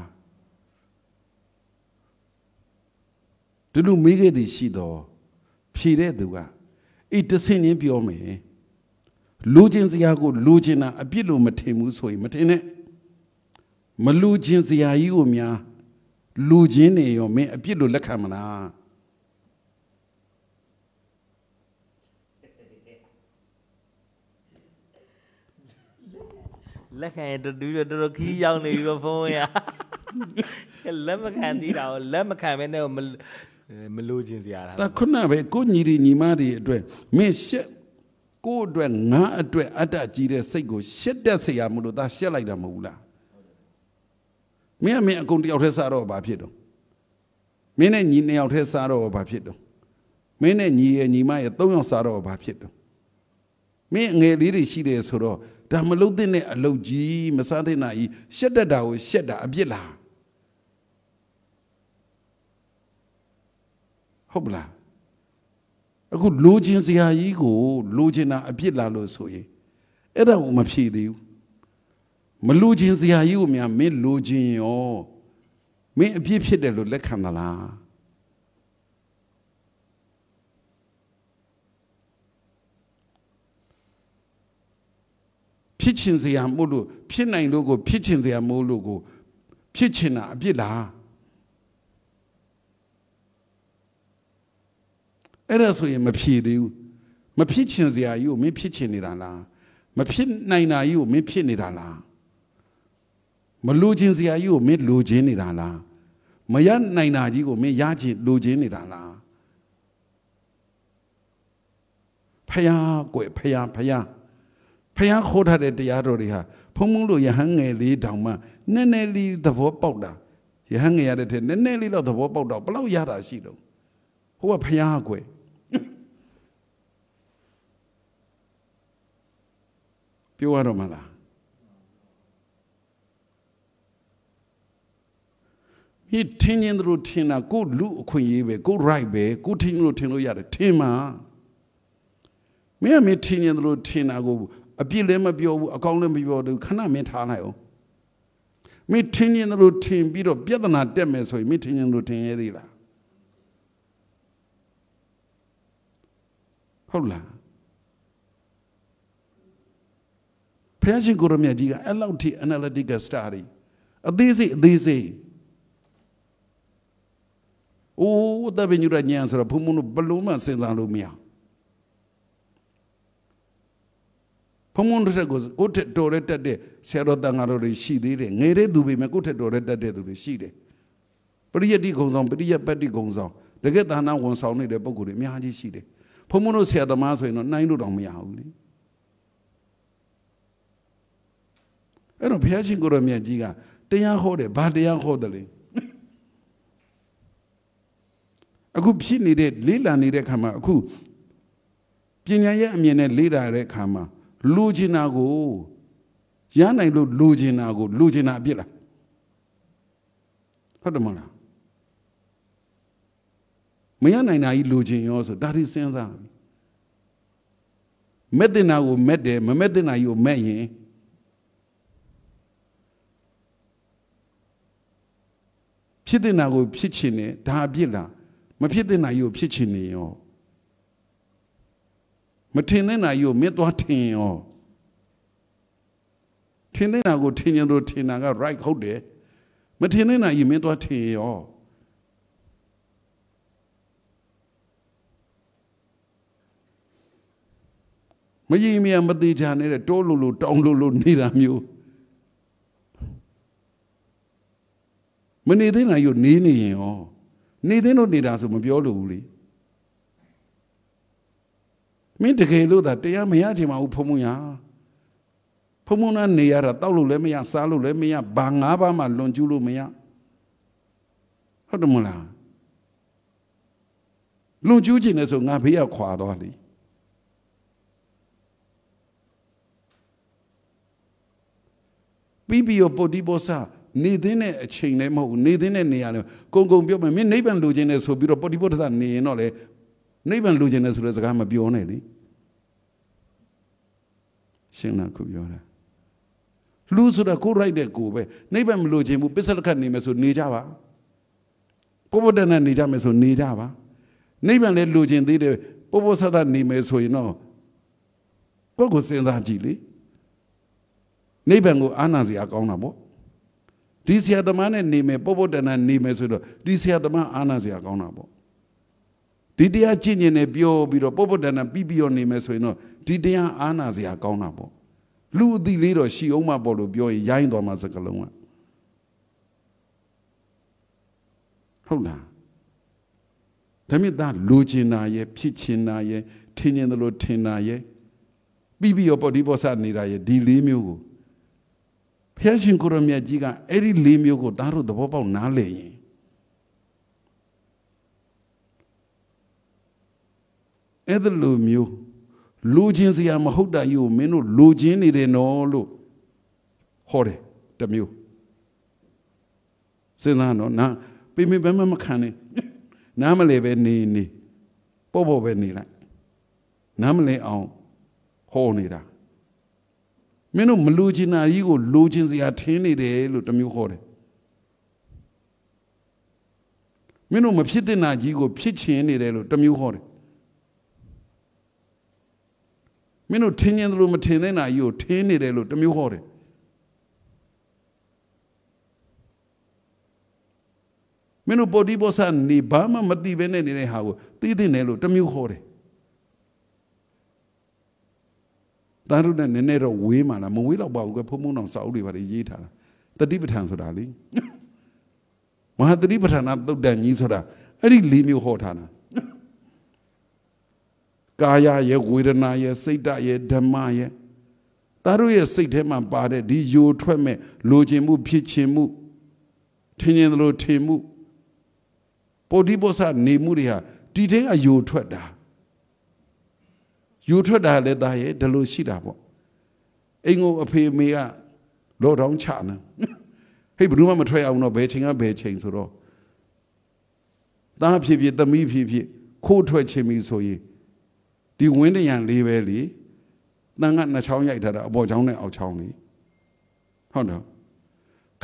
ဒီလိုမေးခဲ့သည်ရှိတော့ဖြေတဲ့သူက အေးတဆင်းချင်းပြောမယ်လူချင်းစရာကိုလူချင်းတာအပြစ်လို့မထင်ဘူးဆိုရင်မထင်နဲ့မလူချင်းစရာကြီးကိုများလူချင်းနေရောမင်းအပြစ်လို့လက်ခံမလားလက်ခံရတူတူတော်တော်ခီးရောက်နေပြီဖုန်းရလက်မခံသေးတာလက်မခံမဲနဲ့ မလိုချင်စရာလားဒါခုနပဲကိုညီတွေညီမတွေအတွက်မင်းရှက်ကိုအတွက်ငါအတွက်အတ္တကြီးတဲ့စိတ်ကိုရှက်တတ်စရာမလိုဒါရှက်လိုက်တာမဟုတ်လားမင်းကမင်းအကုန်တယောက်တည်းစားတော့ဘာဖြစ်တော့မင်းနဲ့ညီနှစ်ယောက်တည်းစားတော့ဘာဖြစ်တော့မင်းနဲ့ညီရဲ့ညီမရဲ့သုံးယောက်စားတော့ဘာဖြစ်တော့မင်းငယ်လေးတွေရှိတယ်ဆိုတော့ဒါမလုံးတဲ့နဲ့အလုတ်ကြီးမစားတဲ့နာကြီးရှက်တတ်တာကိုရှက်တာအပြစ်လား ဟုတ်ပလားအခုလိုချင်စရာကြီးကိုလိုချင်တာအပြစ်လားလို့ဆိုရင်အဲ့ဒါကိုမဖြေသေးဘူးမလိုချင်စရာကြီးကိုများမင်းလိုချင်ရောမင်းအပြစ်ဖြစ်တယ်လို့လက်ခံသလားဖြစ်ချင်စရာမို့လို့ဖြစ်နိုင်လို့ကိုဖြစ်ချင်စရာမို့လို့ကိုဖြစ်ချင်တာအပြစ်လား အဲ့ဒါဆိုရင်မဖြေသေးဘူးမဖြစ်ချင်စရာကြီးကိုမင်းဖြစ်ချင်နေတာလားမဖြစ်နိုင်တာကြီးကိုမင်းဖြစ်နေတာလားမလိုချင်စရာကြီးကိုမင်းလိုချင်နေတာလားမရနိုင်တာကြီးကိုမင်းရချင်လိုချင်နေတာလားဖယားကွယ်ဖယားဖယားဖယားခေါ်ထားတဲ့တရားတော်တွေဟာဖုံဖုံလို့ယဟန်ငယ်လေးတောင်မှနည်းနည်းလေးသဘောပေါက်တာယဟန်ငယ်ရတဲ့ထက်နည်းနည်းလေးတော့သဘောပေါက်တော့ဘလောက်ရတာရှိတော့ဟိုကဖယားကွယ် ပြောရတော့မလားမိထင်းရင်တို့ထင်တာကိုလူအခွင့်ရေးပဲကို right ပဲကိုထင်းလို့ထင်လို့ရတယ်ထင်မှာမင်းကမင်းထင်းရင်တို့ထင်တာကိုအပြစ်လည်းမပြောဘူးအကောင်းလည်းမပြောဘူးခဏမင်းထားလိုက်အောင်မင်းထင်းရင်တို့ထင်ပြီးတော့ပြဿနာတက်မယ်ဆိုရင်မင်းထင်းရင်တို့ထင်ရသေးလားဟုတ်လား ဖះရှင်ကိုရမြတ်ကြီးကအဲ့လောက်ထိ analytical study အသေးစိတ်အသေးစိတ်အိုးတပည့်ညရညံဆိုတော့ဘုံဘုံတို့ဘလုံးမစဉ်းစားလို့မရဘုံဘုံတို့ကိုကိုထက်တော်ရတက်တဲ့ဆရာတော်တန်ဃာတော်တွေရှိသေးတယ်ငယ်တဲ့သူပဲမဲ့ကိုထက်တော်ရတက်တဲ့သူတွေရှိတယ်ပရိယတ်တိကုံဆောင်ပရိယတ်ပတ္တိကုံဆောင်တကယ်သာနာဝန်ဆောင်နေတဲ့ပုံကိုယ်တွေအများကြီးရှိတယ်ဘုံဘုံတို့ဆရာသမားဆိုရင်တော့နှိုင်းလို့တောင်မရဘူးလေ အဲ့တော့ဘုရားရှင်ကိုရမြတ်ကြီးကတရားဟောတယ်ဘာတရားဟောတယ်လဲအခုဖြစ်နေတဲ့လေးလာနေတဲ့ခါမှာအခုပညာရဲ့အမြင်နဲ့လေးလာတဲ့ခါမှာလူချင်တာကိုရနိုင်လို့လူချင်တာကိုလူချင်တာအပြစ်လားဟုတ်တယ်မလားမရနိုင်တာကြီးလူချင်ရောဆိုဒါဒီစဉ်းစားမက်တင်နာကိုမက်တယ်မမက်တင်နာကြီးကိုမက်ရင် ဖြစ်တဲ့နာကိုဖြစ်ချင်တယ်ဒါအပြစ်လားမဖြစ်တဲ့နာကြီးကိုဖြစ်ချင်နေရောမထင်တဲ့နာကြီးကိုမင်းသွားထင်ရောထင်တဲ့နာကိုထင်ရင်တို့ထင်တာက right ဟုတ်တယ်မထင်တဲ့နာကြီးမင်းသွားထင်ရောမကြီးမြမသေးချာနေတဲ့တိုးလို့လို့တောင်းလို့လို့နေတာမျိုး မနေသေးနိုင်ရောနေနေရင်ရောနေသေးလို့နေတာဆိုမပြောလို့ဘူးလေမင်းတကယ်လို့သာတရားမရချင်ပါဘူးဖုံမုံရဖုံမုံနာနေရတာတောက်လို့လည်းမရစားလို့လည်းမရဘာငါးပါးမှလွန်ကျူးလို့မရဟုတ်တယ်မလားလွန်ကျူးခြင်းနဲ့ဆိုငါဘေးကခွာသွားလိပြီးပြီးတော့ပုတ္တိဘောဆာ နေသင်းတဲ့အချိန်လည်းမဟုတ်ဘူးနေသင်းတဲ့နေရာလည်းကုံကုံပြောမယ်မင်းနိဗ္ဗာန်လိုချင်တယ်ဆိုပြီးတော့ပုတ္တိဘောဆာနေရင်တော့လေနိဗ္ဗာန်လိုချင်တယ်ဆိုတဲ့စကားမပြောနဲ့လေရှင်းတာခုပြောတာလူဆိုတာကိုရိုက်တဲ့ကိုပဲနိဗ္ဗာန်မလိုချင်ဘူးပစ္စလခတ်နေမယ်ဆိုနေကြပါပုဗ္ဗဒနာနေကြမယ်ဆိုနေကြပါနိဗ္ဗာန်လည်းလိုချင်သေးတယ်ပုဗ္ဗဆဒနေမယ်ဆိုရင်တော့ကိုယ့်ကိုစဉ်းစားကြည့်လေနိဗ္ဗာန်ကိုအာနာစရာကောင်းတာပေါ့ ဒီဆရာသမားနဲ့နေမယ်ပုဗ္ဗဒနာနေမယ်ဆိုတော့ဒီဆရာသမားအာနာစရာကောင်းတာပေါ့ဒီတရားကျင့်ကျင်နေပြောပြီးတော့ပုဗ္ဗဒနာပြီးပြီးတော့နေမယ်ဆိုရင်တော့ဒီတရားအာနာစရာကောင်းတာပေါ့လူအသီးလေးတော့ရှီအောင်မပေါ့လို့ပြောရင်ရိုင်းသွားမှာစကလုံးကဟုတ်လားဒါမြစ်သားလူချင်တာရဲ့ဖြစ်ချင်တာရဲ့ထင်ရင်လို့ထင်တာရဲ့ပြီးပြီးတော့ပေါ့ဒီဘောဆနေတာရဲ့ဒီလေးမျိုးကို ဖျက်ရှင်ကိုရမြတ်ကြီးကအဲ့ဒီလေးမျိုးကိုသားတို့သဘောပေါက်နားလည်ရင်အဲ့ဒါလိုမျိုးလိုချင်စရာမဟုတ်တာကြီးကိုမင်းတို့လိုချင်နေတယ်နော်လို့ဟောတယ်တမျိုးစဉ်းစားနော်နာပြင်းပြင်းပန်းပန်းမခံနဲ့နားမလဲပဲနေနေပေါ့ပေါ့ပဲနေလိုက်နားမလဲအောင်ဟောနေတာ မင်းတို့မလိုချင်တာကြီးကိုလိုချင်စရာထင်းနေတယ်လို့တမျိုးဟောတယ်မင်းတို့မဖြစ်တဲ့နာကြီးကိုဖြစ်ချင်နေတယ်လို့တမျိုးဟောတယ်မင်းတို့ထင်းရင်တို့မထင်တဲ့နာကြီးကိုထင်းနေတယ်လို့တမျိုးဟောတယ်မင်းတို့ပေါ်ဒီပေါ်ဆာနေဘာမှမသိဘဲနဲ့နေတဲ့ဟာကိုသိသိနေလို့တမျိုးဟောတယ် တာရုနဲ့နည်းနည်းတော့ဝေးမှလားမဝေးတော့ပါဘူးကဖုံဖုံအောင်စာအုပ်တွေပါရေးထားတာတတိပဋ္ဌာန်ဆိုတာလေမဟာတတိပဋ္ဌာန်သုတ်တန်ကြီးဆိုတာအဲ့ဒီလေးမျိုးဟောထားတာကာယရဲ့ဝေဒနာရဲ့စိတ်ဓာတ်ရဲ့ဓမ္မရဲ့တာရုရဲ့စိတ်ထဲမှာပါတဲ့ဒီယိုထွက်မဲ့လိုချင်မှုဖြစ်ချင်မှုထင်ရင်လိုထင်မှုပိုဒီဘောဆာနေမှုတွေဟာဒီထဲကယိုထွက်တာ ယူထွက်တာလည်းဒါရဲ့ဒီလိုရှိတာပေါ့အိမ်ကိုအဖေမေကလောတောင်းချနေဟေ့ဘယ်သူမှမထွက်အောင်တော့ဘယ်ချိန်ကဘယ်ချိန်ဆိုတော့သားဖြစ်ဖြစ်သမီးဖြစ်ဖြစ်ခိုးထွက်ခြင်းပြီဆိုရင်ဒီဝင်းတရံလေးပဲလေတန်ကနှစ်ချောင်းရိုက်ထားတာအပေါ်ချောင်းနဲ့အောက်ချောင်းလေဟုတ်တော့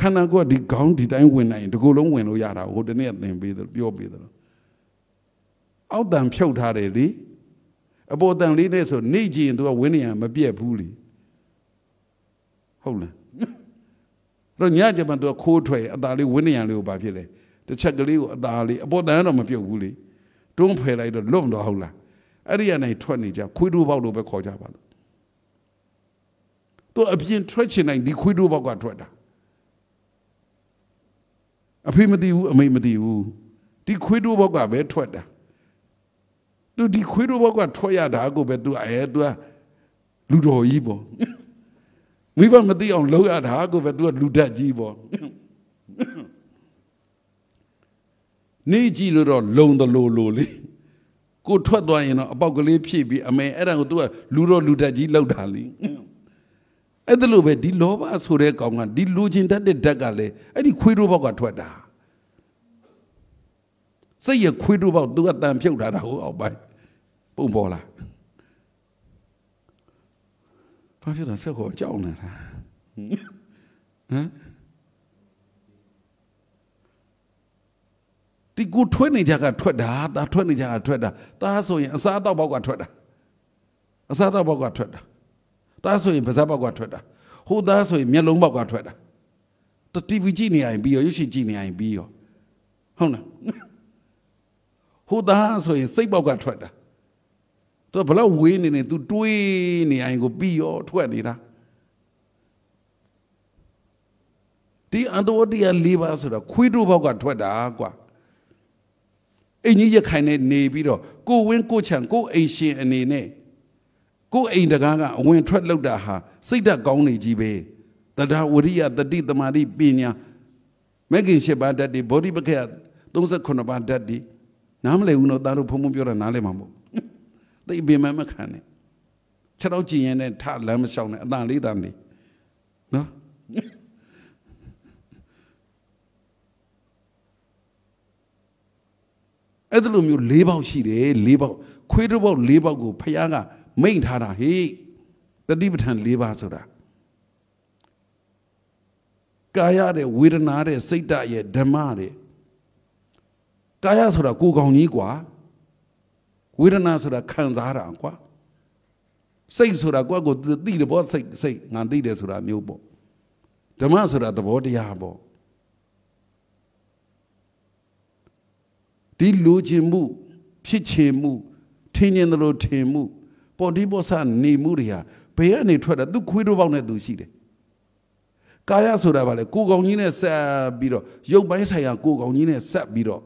ခန္ဓာကိုယ်ဒီခေါင်းဒီတိုင်းဝင်နိုင်ဒီကိုယ်လုံးဝင်လို့ရတာဟိုတနေ့သင်ပေးတယ်ပြောပေးတယ်အောက်တန်ဖြုတ်ထားတယ်လေ အပေါ်တန်လေးနဲ့ဆိုနေကြည့်ရင် तू ကဝင်းနေရမပြက်ဘူးလေဟုတ်လားတော့ညကြမှာ तू ခိုးထွက်အตาလေးဝင်းနေရလေးကိုဘာဖြစ်လဲတစ်ချက်ကလေးကိုအตาလေးအပေါ်တန်တော့မပြုတ်ဘူးလေတွန်းဖယ်လိုက်တော့လွတ်မတော့ဟုတ်လားအဲ့ဒီကနေထွက်နေကြခွေးတိုးပေါက်လို့ပဲခေါ်ကြပါလို့သူအပြင်ထွက်ချင်တိုင်းဒီခွေးတိုးပေါက်ကထွက်တာအဖေမသိဘူးအမေမသိဘူးဒီခွေးတိုးပေါက်ကပဲထွက်တာ သူဒီခွေးတို့ဘက်ကထွက်ရတာကိုပဲသူအဲသူကလူတော်ကြီးပေါ့မိဘမသိအောင်လုပ်ရတာကိုပဲသူကလူတတ်ကြီးပေါ့နေကြည့်လို့တော့လုံတလို့လို့လေကိုထွက်သွားရင်တော့အပေါက်ကလေးဖြည့်ပြီးအမေအဲ့ဒါကိုသူကလူတော်လူတတ်ကြီးလောက်တာလေအဲ့ဒါလို့ပဲဒီလောဘဆိုတဲ့ကောင်ကဒီလူချင်းတတ်တဲ့ဓာတ်ကလည်းအဲ့ဒီခွေးတို့ဘောက်ကထွက်တာ စိတ်ရခွေးတို့ပေါက်သူကတန်ဖြုတ်ထားတာဟိုအောက်ပိုင်းပုံပေါ်လာဘာဖြစ်လဲဆက်ကိုကြောက်နေတာဟမ်ဒီကိုထွက်နေကြကထွက်တာဒါထွက်နေကြကထွက်တာဒါဆိုရင်အစားတော့ဘောက်ကထွက်တာအစားတော့ဘောက်ကထွက်တာဒါဆိုရင်ပါးစပ်ဘောက်ကထွက်တာဟိုသားဆိုရင်မျက်လုံးဘောက်ကထွက်တာတတီဗီကြည့်နေရင်ပြီးရောရုပ်ရှင်ကြည့်နေရင်ပြီးရောဟုတ်လား ဟိုသားဆိုရင်စိတ်ပေါက်ကထွက်တာသူဘလောက်ဝေးနေနေ तू တွေးနေရင်ကိုပြီးရောထွက်နေတာဒီအန္တဝတ္တရား၄ပါးဆိုတာခွေးတို့ဘောက်ကထွက်တာကွာအိမ်ကြီးရခိုင်နေနေပြီးတော့ကိုဝင်းကိုချံကိုအိမ်ရှင်အနေနဲ့ကိုအိမ်တကားကအဝင်ထွက်လောက်တာဟာစိတ်ဓာတ်ကောင်းနေကြီးပဲတရားဝရိယတတိတမာတိပညာမဂ္ဂင်၈ပါးဓာတ်တွေဘောဓိပက္ခ38ပါးဓာတ်တွေ နားမလည်ဘူးနော်သားတို့ဖုံဖုံပြောတာနားလည်မှာမဟုတ်သိပင်မမခံနဲ့ခြေတော့ကြည်ရင်နဲ့ထလမ်းမလျှောက်နဲ့အတန်လေးတန်လေးနော်အဲ့လိုမျိုး၄ပေါက်ရှိတယ်၄ပေါက်ခွေးတစ်ပေါက်၄ပေါက်ကိုဖခင်ကမိန့်ထားတာဟေးတတိပဋ္ဌာန်၄ပါးဆိုတာကာယတဲ့ဝေဒနာတဲ့စိတ်ဓာတ်ရဲ့ဓမ္မတဲ့ ကာယဆိုတာကိုယ်ကောင်ကြီးကွာဝေဒနာဆိုတာခံစားတာကွာစိတ်ဆိုတာကိုယ့်ကိုသိတယ်ပေါ့စိတ်စိတ်ငါသိတယ်ဆိုတာမျိုးပေါ့ဓမ္မဆိုတာသဘောတရားပေါ့ဒီလိုချင်မှုဖြစ်ချင်မှုထင်ရင်လို့ထင်မှုပေါ်ဒီပေါ်ဆနေမှုတွေဟာဘယ်ကနေထွက်တာသူခွေးတို့ပေါက်နဲ့သူရှိတယ်ကာယဆိုတာဗာလေကိုကောင်ကြီးနဲ့ဆက်ပြီးတော့ရုပ်ပိုင်းဆိုင်ရာကိုကောင်ကြီးနဲ့ဆက်ပြီးတော့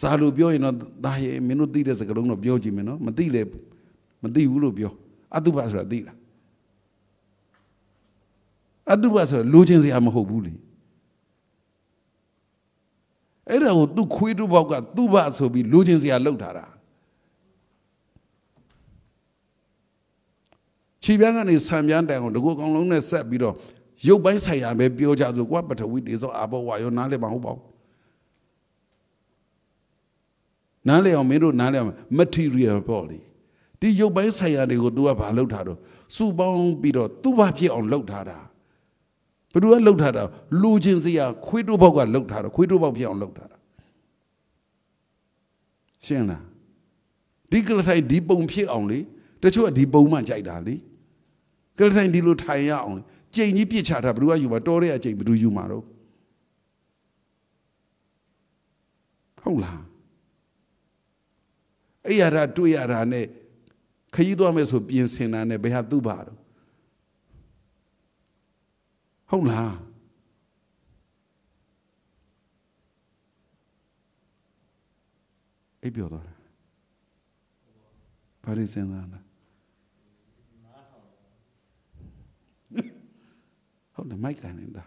စာလို့ပြောရင်တော့ဒါရေမင်းတို့သိတဲ့စကားလုံးတော့ပြောကြည့်မယ်နော်မသိလေမသိဘူးလို့ပြောအတုပဆိုတာသိလားအတုပဆိုတာလိုချင်စရာမဟုတ်ဘူးလေအဲ့ဒါကိုသူ့ခွေးတို့ဘောက်ကသူ့ဘဆိုပြီးလိုချင်စရာလောက်ထားတာခြေပြန်းကနေဆံပြန်းတိုင်အောင်တကူကောင်လုံးနဲ့ဆက်ပြီးတော့ရုပ်ပိုင်းဆိုင်ရာပဲပြောကြဆိုကွာပထဝီတေဇောအာဘောဝါယောနားလည်မဟုတ်ပါဘူး နားလေအောင်မင်းတို့နားလေအောင် material ပေါ့လေဒီရုပ်ပိုင်းဆိုင်ရာတွေကို तू ကဘာလုပ်ထားတော့စုပေါင်းပြီးတော့သူ့ဘာဖြစ်အောင်လုပ်ထားတာဘယ်သူကလုပ်ထားတာလူချင်းစရာခွေးတို့ဘောက်ကလုပ်ထားတာခွေးတို့ဘောက်ဖြစ်အောင်လုပ်ထားတာရှင်းလားဒီကလထိုင်ဒီပုံဖြစ်အောင်လေတချို့ကဒီပုံမှကြိုက်တာလေကလထိုင်ဒီလိုထိုင်ရအောင်လေကြိမ်ကြီးပြစ်ချတာဘယ်သူကယူမှာတော်တဲ့အကြိမ်ဘယ်သူယူမှာတော့ဟုတ်လား အဲ့ရတာတွေ့ရတာနဲ့ခရီးသွားမယ်ဆိုပြင်ဆင်တာနဲ့ဘယ်ဟာသူ့ပါတော့ဟုတ်လားအိပ်ပြောတော့ဘာလို့စဉ်းစားလဲဟုတ်တယ်မိုက်ကန်နေတာ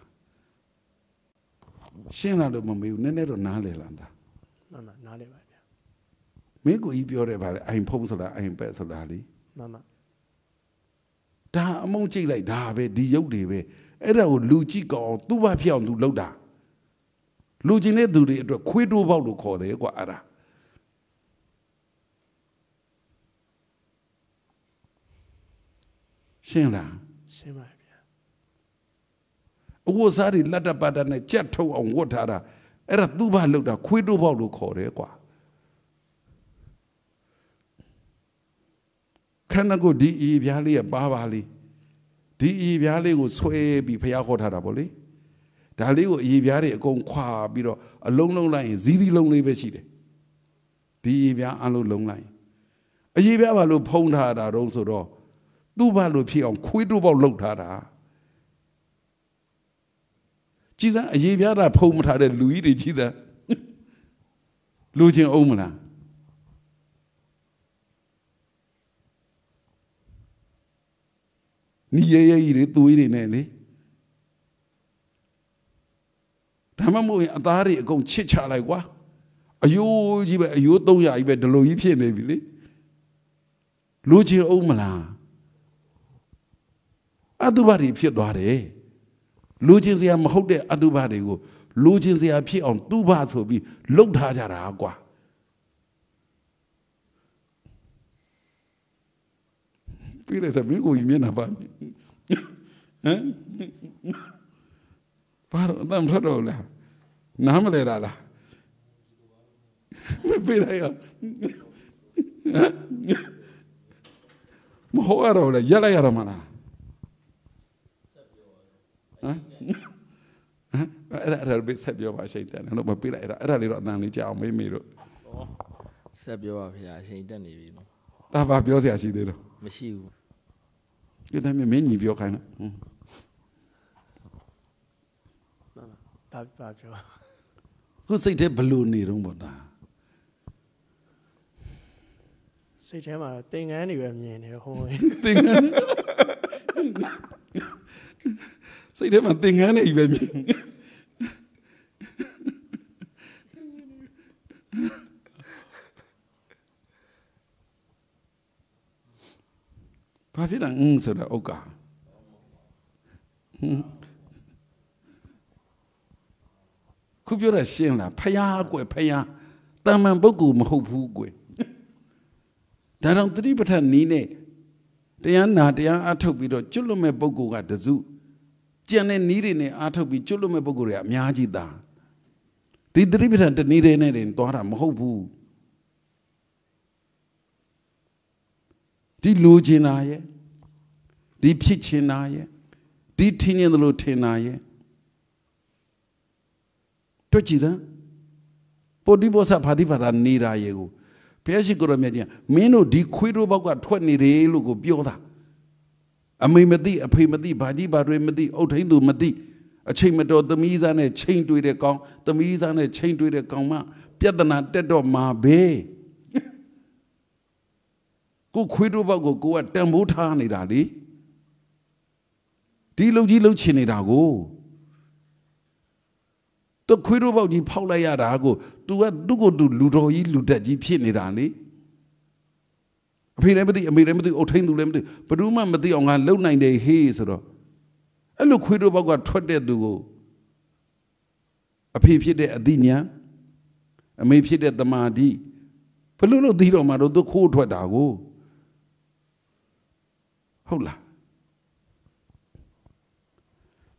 ရှင်းလာတော့မမေးဘူးနည်းနည်းတော့နားလည်လာတာမှန်မှန်နားလေပါဗျာ မင်းကိုကြီးပြောတယ်ဗါလေအိုင်ဖုံးဆိုတာအိုင်ပက်ဆိုတာလေမှန်မှန်ဒါအမုံကြိတ်လိုက်ဒါပဲဒီရုပ်တွေပဲအဲ့ဒါကိုလူကြည့်ကောင်းသူ့ဘာဖြစ်အောင်သူလောက်တာလူချင်းတဲ့သူတွေအတွက်ခွေးတိုးပေါက်လို့ခေါ်တယ်ကွာအဲ့ဒါရှင်းလားရှင်းပါဗျာအဝတ်စားတွေလက်တပတ်တနဲ့ကြက်ထုတ်အောင်ဝတ်ထားတာအဲ့ဒါသူ့ဘာလောက်တာခွေးတိုးပေါက်လို့ခေါ်တယ်ကွာ ခန္ဓာကိုယ်ဒီအီပြားလေးရပါပါလေးဒီအီပြားလေးကိုဆွဲပြီးဖျားခေါ်ထားတာဗောလေဒါလေးကိုအီပြားတွေအကုန်ခွာပြီးတော့အလုံးလုံးလိုက်ရင်ဇီးသီးလုံးလေးပဲရှိတယ်ဒီအီပြားအလုံးလုံးလိုက်ရင်အီပြားဘာလို့ဖုံးထားတာတော့ဆိုတော့သူ့ဘာလို့ဖြစ်အောင်ခွေးတိုးပေါက်လောက်ထားတာကြည်စမ်းအရေးပြားတာဖုံးမထားတဲ့လူကြီးတွေကြည်စမ်းလူချင်းအောင်မလား နီးရဲရဲကြီးတွေသွေးတွေနဲ့လေဒါမှမဟုတ်ရင်အသားတွေအကုန်ချစ်ချလိုက်ကွာအယိုးကြီးပဲအယိုး300ကြီးပဲဒီလိုကြီးဖြစ်နေပြီလေလူချင်းအောင်မလားအတုပါတွေဖြစ်သွားတယ်လူချင်းစရာမဟုတ်တဲ့အတုပါတွေကိုလူချင်းစရာဖြစ်အောင်သူ့ဘာဆိုပြီးလှုပ်ထားကြတာကွာ ပြီးလိုက်သမီးကိုကြီးမျက်နှာပါဟမ်ဘာတော့အတမ်းဖတ်တော့လားနားမလဲတာလားမပြေးလိုက်ရမဟုတ်ရတော့လေရက်လိုက်ရတော့မလားဟမ်ဟမ်အဲ့ဒါအဲ့ဒါဘယ်ဆက်ပြောပါရှိတယ်နော်မပြေးလိုက်အဲ့ဒါအဲ့ဒါလေးတော့အတန်လေးကြအောင်မေးမေးတော့ဆက်ပြောပါဗျာအချိန်တက်နေပြီနော် ဒါဘာပြောစရာရှိသေးတော့မရှိဘူးဒီတိုင်းမင်းညီပြောခိုင်းလားဟွန်းမှန်မှန်ဘာဘာပြောခုစိတ်ထဲဘလို့နေတော့ပေါ့ဒါစိတ်ထဲမှာတော့တင်ငန်းတွေပဲမြင်နေဟိုးသင်္ကန်းစိတ်ထဲမှာသင်္ကန်းနေပြီပဲမြင် ဘာဖြစ်တာအင်းဆိုတာဥက္ကာဟမ်ခုပြောရရှင်းလားဖယားကွယ်ဖယားတာမန်ပုဂ္ဂိုလ်မဟုတ်ဘူးကွယ်ဒါတော့သတိပဋ္ဌာန်နီးနဲ့တရားနာတရားအားထုတ်ပြီးတော့ကျွတ်လွတ်မဲ့ပုဂ္ဂိုလ်ကတစုကြံတဲ့နီးတွေနဲ့အားထုတ်ပြီးကျွတ်လွတ်မဲ့ပုဂ္ဂိုလ်တွေကအများကြီးသားဒီသတိပဋ္ဌာန်တနည်းတည်းနဲ့တင်သွားတာမဟုတ်ဘူး ဒီလိုချင်တာရဲ့ဒီဖြစ်ချင်တာရဲ့ဒီထင်းရင်သလိုထင်တာရဲ့တွေ့ကြည့်သားပုတ္တိဘောဆဖာတိဖာတာနေတာရဲ့ကိုဘုရားရှိခိုးတော်မြတ်ကြီးကမင်းတို့ဒီခွေးတို့ဘောက်ကထွက်နေတယ်လို့ကိုပြောတာအမေမသိအဖေမသိဘာကြီးဘာတွေမသိအုတ်ထိန်သူမသိအချိန်မတော်သမီးစားနဲ့ချိန်တွေ့တဲ့ကောင်သမီးစားနဲ့ချိန်တွေ့တဲ့ကောင်မပြဿနာတက်တော့မှာပဲ ကိုခွေးတို့ဘောက်ကိုကိုကတန်ဖိုးထားနေတာလေဒီလုံကြီးလှုပ်ချင်နေတာကိုတော့ခွေးတို့ပေါက်ကြီးဖောက်လိုက်ရတာကို तू ကသူ့ကိုသူလူတော်ကြီးလူတက်ကြီးဖြစ်နေတာလေအဖေလည်းမသိအမေလည်းမသိအုတ်ထိန်သူလည်းမသိဘယ်သူမှမသိအောင်ငါလုံနိုင်တယ်ဟေးဆိုတော့အဲ့လိုခွေးတို့ဘောက်ကထွက်တဲ့သူကိုအဖေဖြစ်တဲ့အသိဉာဏ်အမေဖြစ်တဲ့တမာတိဘယ်လိုလုပ်သိတော့မှတော့သူခိုးထွက်တာကို ဟုတ်လား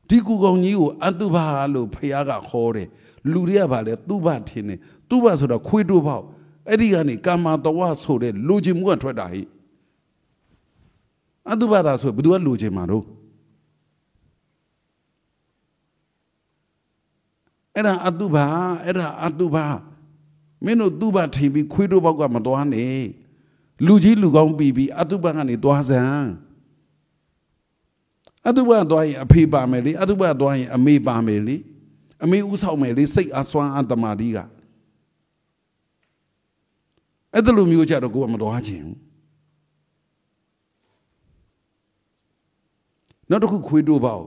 ဒီကူကောင်ကြီးကိုအတုပါလို့ဖះကခေါ်တယ်လူတွေကဗာလဲသူ့ဘထင်းတယ်သူ့ဘဆိုတော့ခွေးတို့ပေါ့အဲ့ဒီကနေကာမတဝဆိုတဲ့လူချင်းမှုကထွက်တာဟိအတုပါသာဆိုဘယ်သူကလူချင်းမှာတော့အဲ့ဒါအတုပါအဲ့ဒါအတုပါမင်းတို့သူ့ဘထိန်ပြီးခွေးတို့ဘောက်ကမတော်နဲ့လူကြီးလူကောင်းပြီးပြီးအတုပါကနေသွားစမ်း အတုပသွားရင်အဖေပါမယ်လေအတုပသွားရင်အမေပါမယ်လေအမေဥဆောင်မယ်လေစိတ်အစွမ်းအတမာတိကအဲ့ဒါလိုမျိုးကြတော့ကိုကမတော်ချင်ဘူးနောက်တစ်ခုခွေးတို့ပေါ့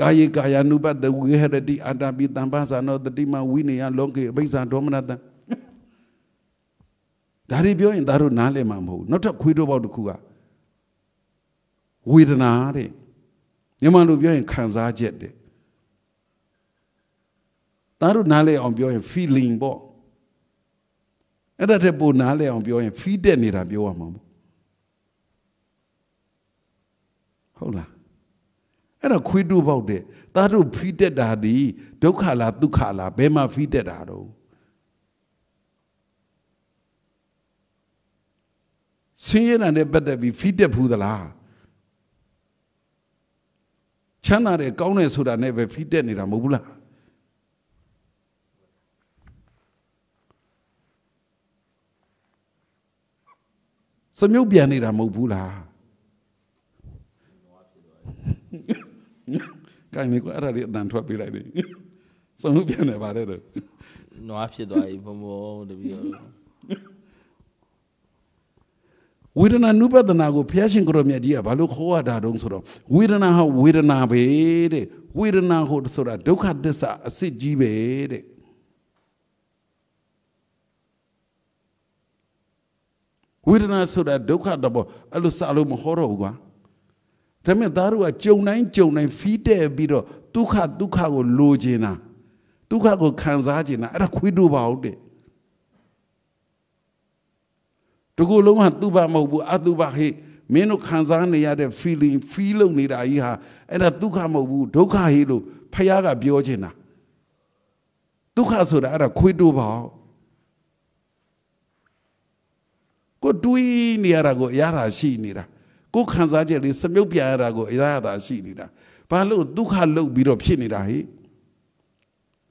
ကာယေကာယ ानु ပတ္တဝေဟရတိအတ္တပိတံပါဇာနောတတိမဝိနေယလောကေအဘိဇာဒေါမနတံဒါတွေပြောရင်ဒါတို့နားလည်မှာမဟုတ်ဘူးနောက်ထပ်ခွေးတို့ပေါ့တစ်ခုက ဝေဒနာတဲ့မြန်မာလိုပြောရင်ခံစားချက်တဲ့ဒါတို့နားလဲအောင်ပြောရင် feeling ပေါ့အဲ့ဒါတဲ့ပိုနားလဲအောင်ပြောရင် feed တက်နေတာပြောရမှာပေါ့ဟုတ်လားအဲ့ဒါခွေးတို့ပေါက်တဲ့ဒါတို့ feed တက်တာဒီဒုက္ခလားဒုက္ခလားဘယ်မှာ feed တက်တာတော့ဆင်းရဲတာနဲ့ပတ်သက်ပြီး feed တက်ဘူးသလား ချမ်းသာတယ်ကောင်းတယ်ဆိုတာနဲ့ပဲဖိတက်နေတာမဟုတ်ဘူးလားစမြုပ်ပြန်နေတာမဟုတ်ဘူးလားကိုင်းနေကအဲ့ဒါလေးအတန်ထွက်ပေးလိုက်တယ်စမြုပ်ပြန်နေပါတယ်တော့နွားဖြစ်သွားပြီဘုံဘုံတပီတော့ ဝေဒနာနုပဒနာကိုဘုရားရှင်ကိုရမြတ်ကြီးကဘာလို့ခေါ်ရတာတုံးဆိုတော့ဝေဒနာဟာဝေဒနာပဲတဲ့ဝေဒနာဟိုဆိုတာဒုက္ခသစ္စာအစစ်ကြီးပဲတဲ့ဝေဒနာဆိုတာဒုက္ခတဘောအဲ့လိုစလို့မဟောတော့ဘူးကွာဒါပေမဲ့သားတို့ကကြုံတိုင်းကြုံတိုင်းဖီးတဲ့ပြီးတော့ဒုက္ခဒုက္ခကိုလိုချင်တာဒုက္ခကိုခံစားချင်တာအဲ့ဒါခွေးတို့ပါဟုတ်တယ် တကူလုံးကသူ့ဘာမဟုတ်ဘူးအတုပါဟိမင်းတို့ခံစားနေရတဲ့ feeling feel လုပ်နေတာကြီးဟာအဲ့ဒါဒုက္ခမဟုတ်ဘူးဒုက္ခဟိလို့ဖခင်ကပြောချင်တာဒုက္ခဆိုတာအဲ့ဒါခွေးတိုးပါကိုတွေးနေရတာကိုအရသာရှိနေတာကိုခံစားချက်လေးစမြုပ်ပြရတာကိုအရသာရှိနေတာဘာလို့ဒုက္ခလုပ်ပြီးတော့ဖြစ်နေတာဟိ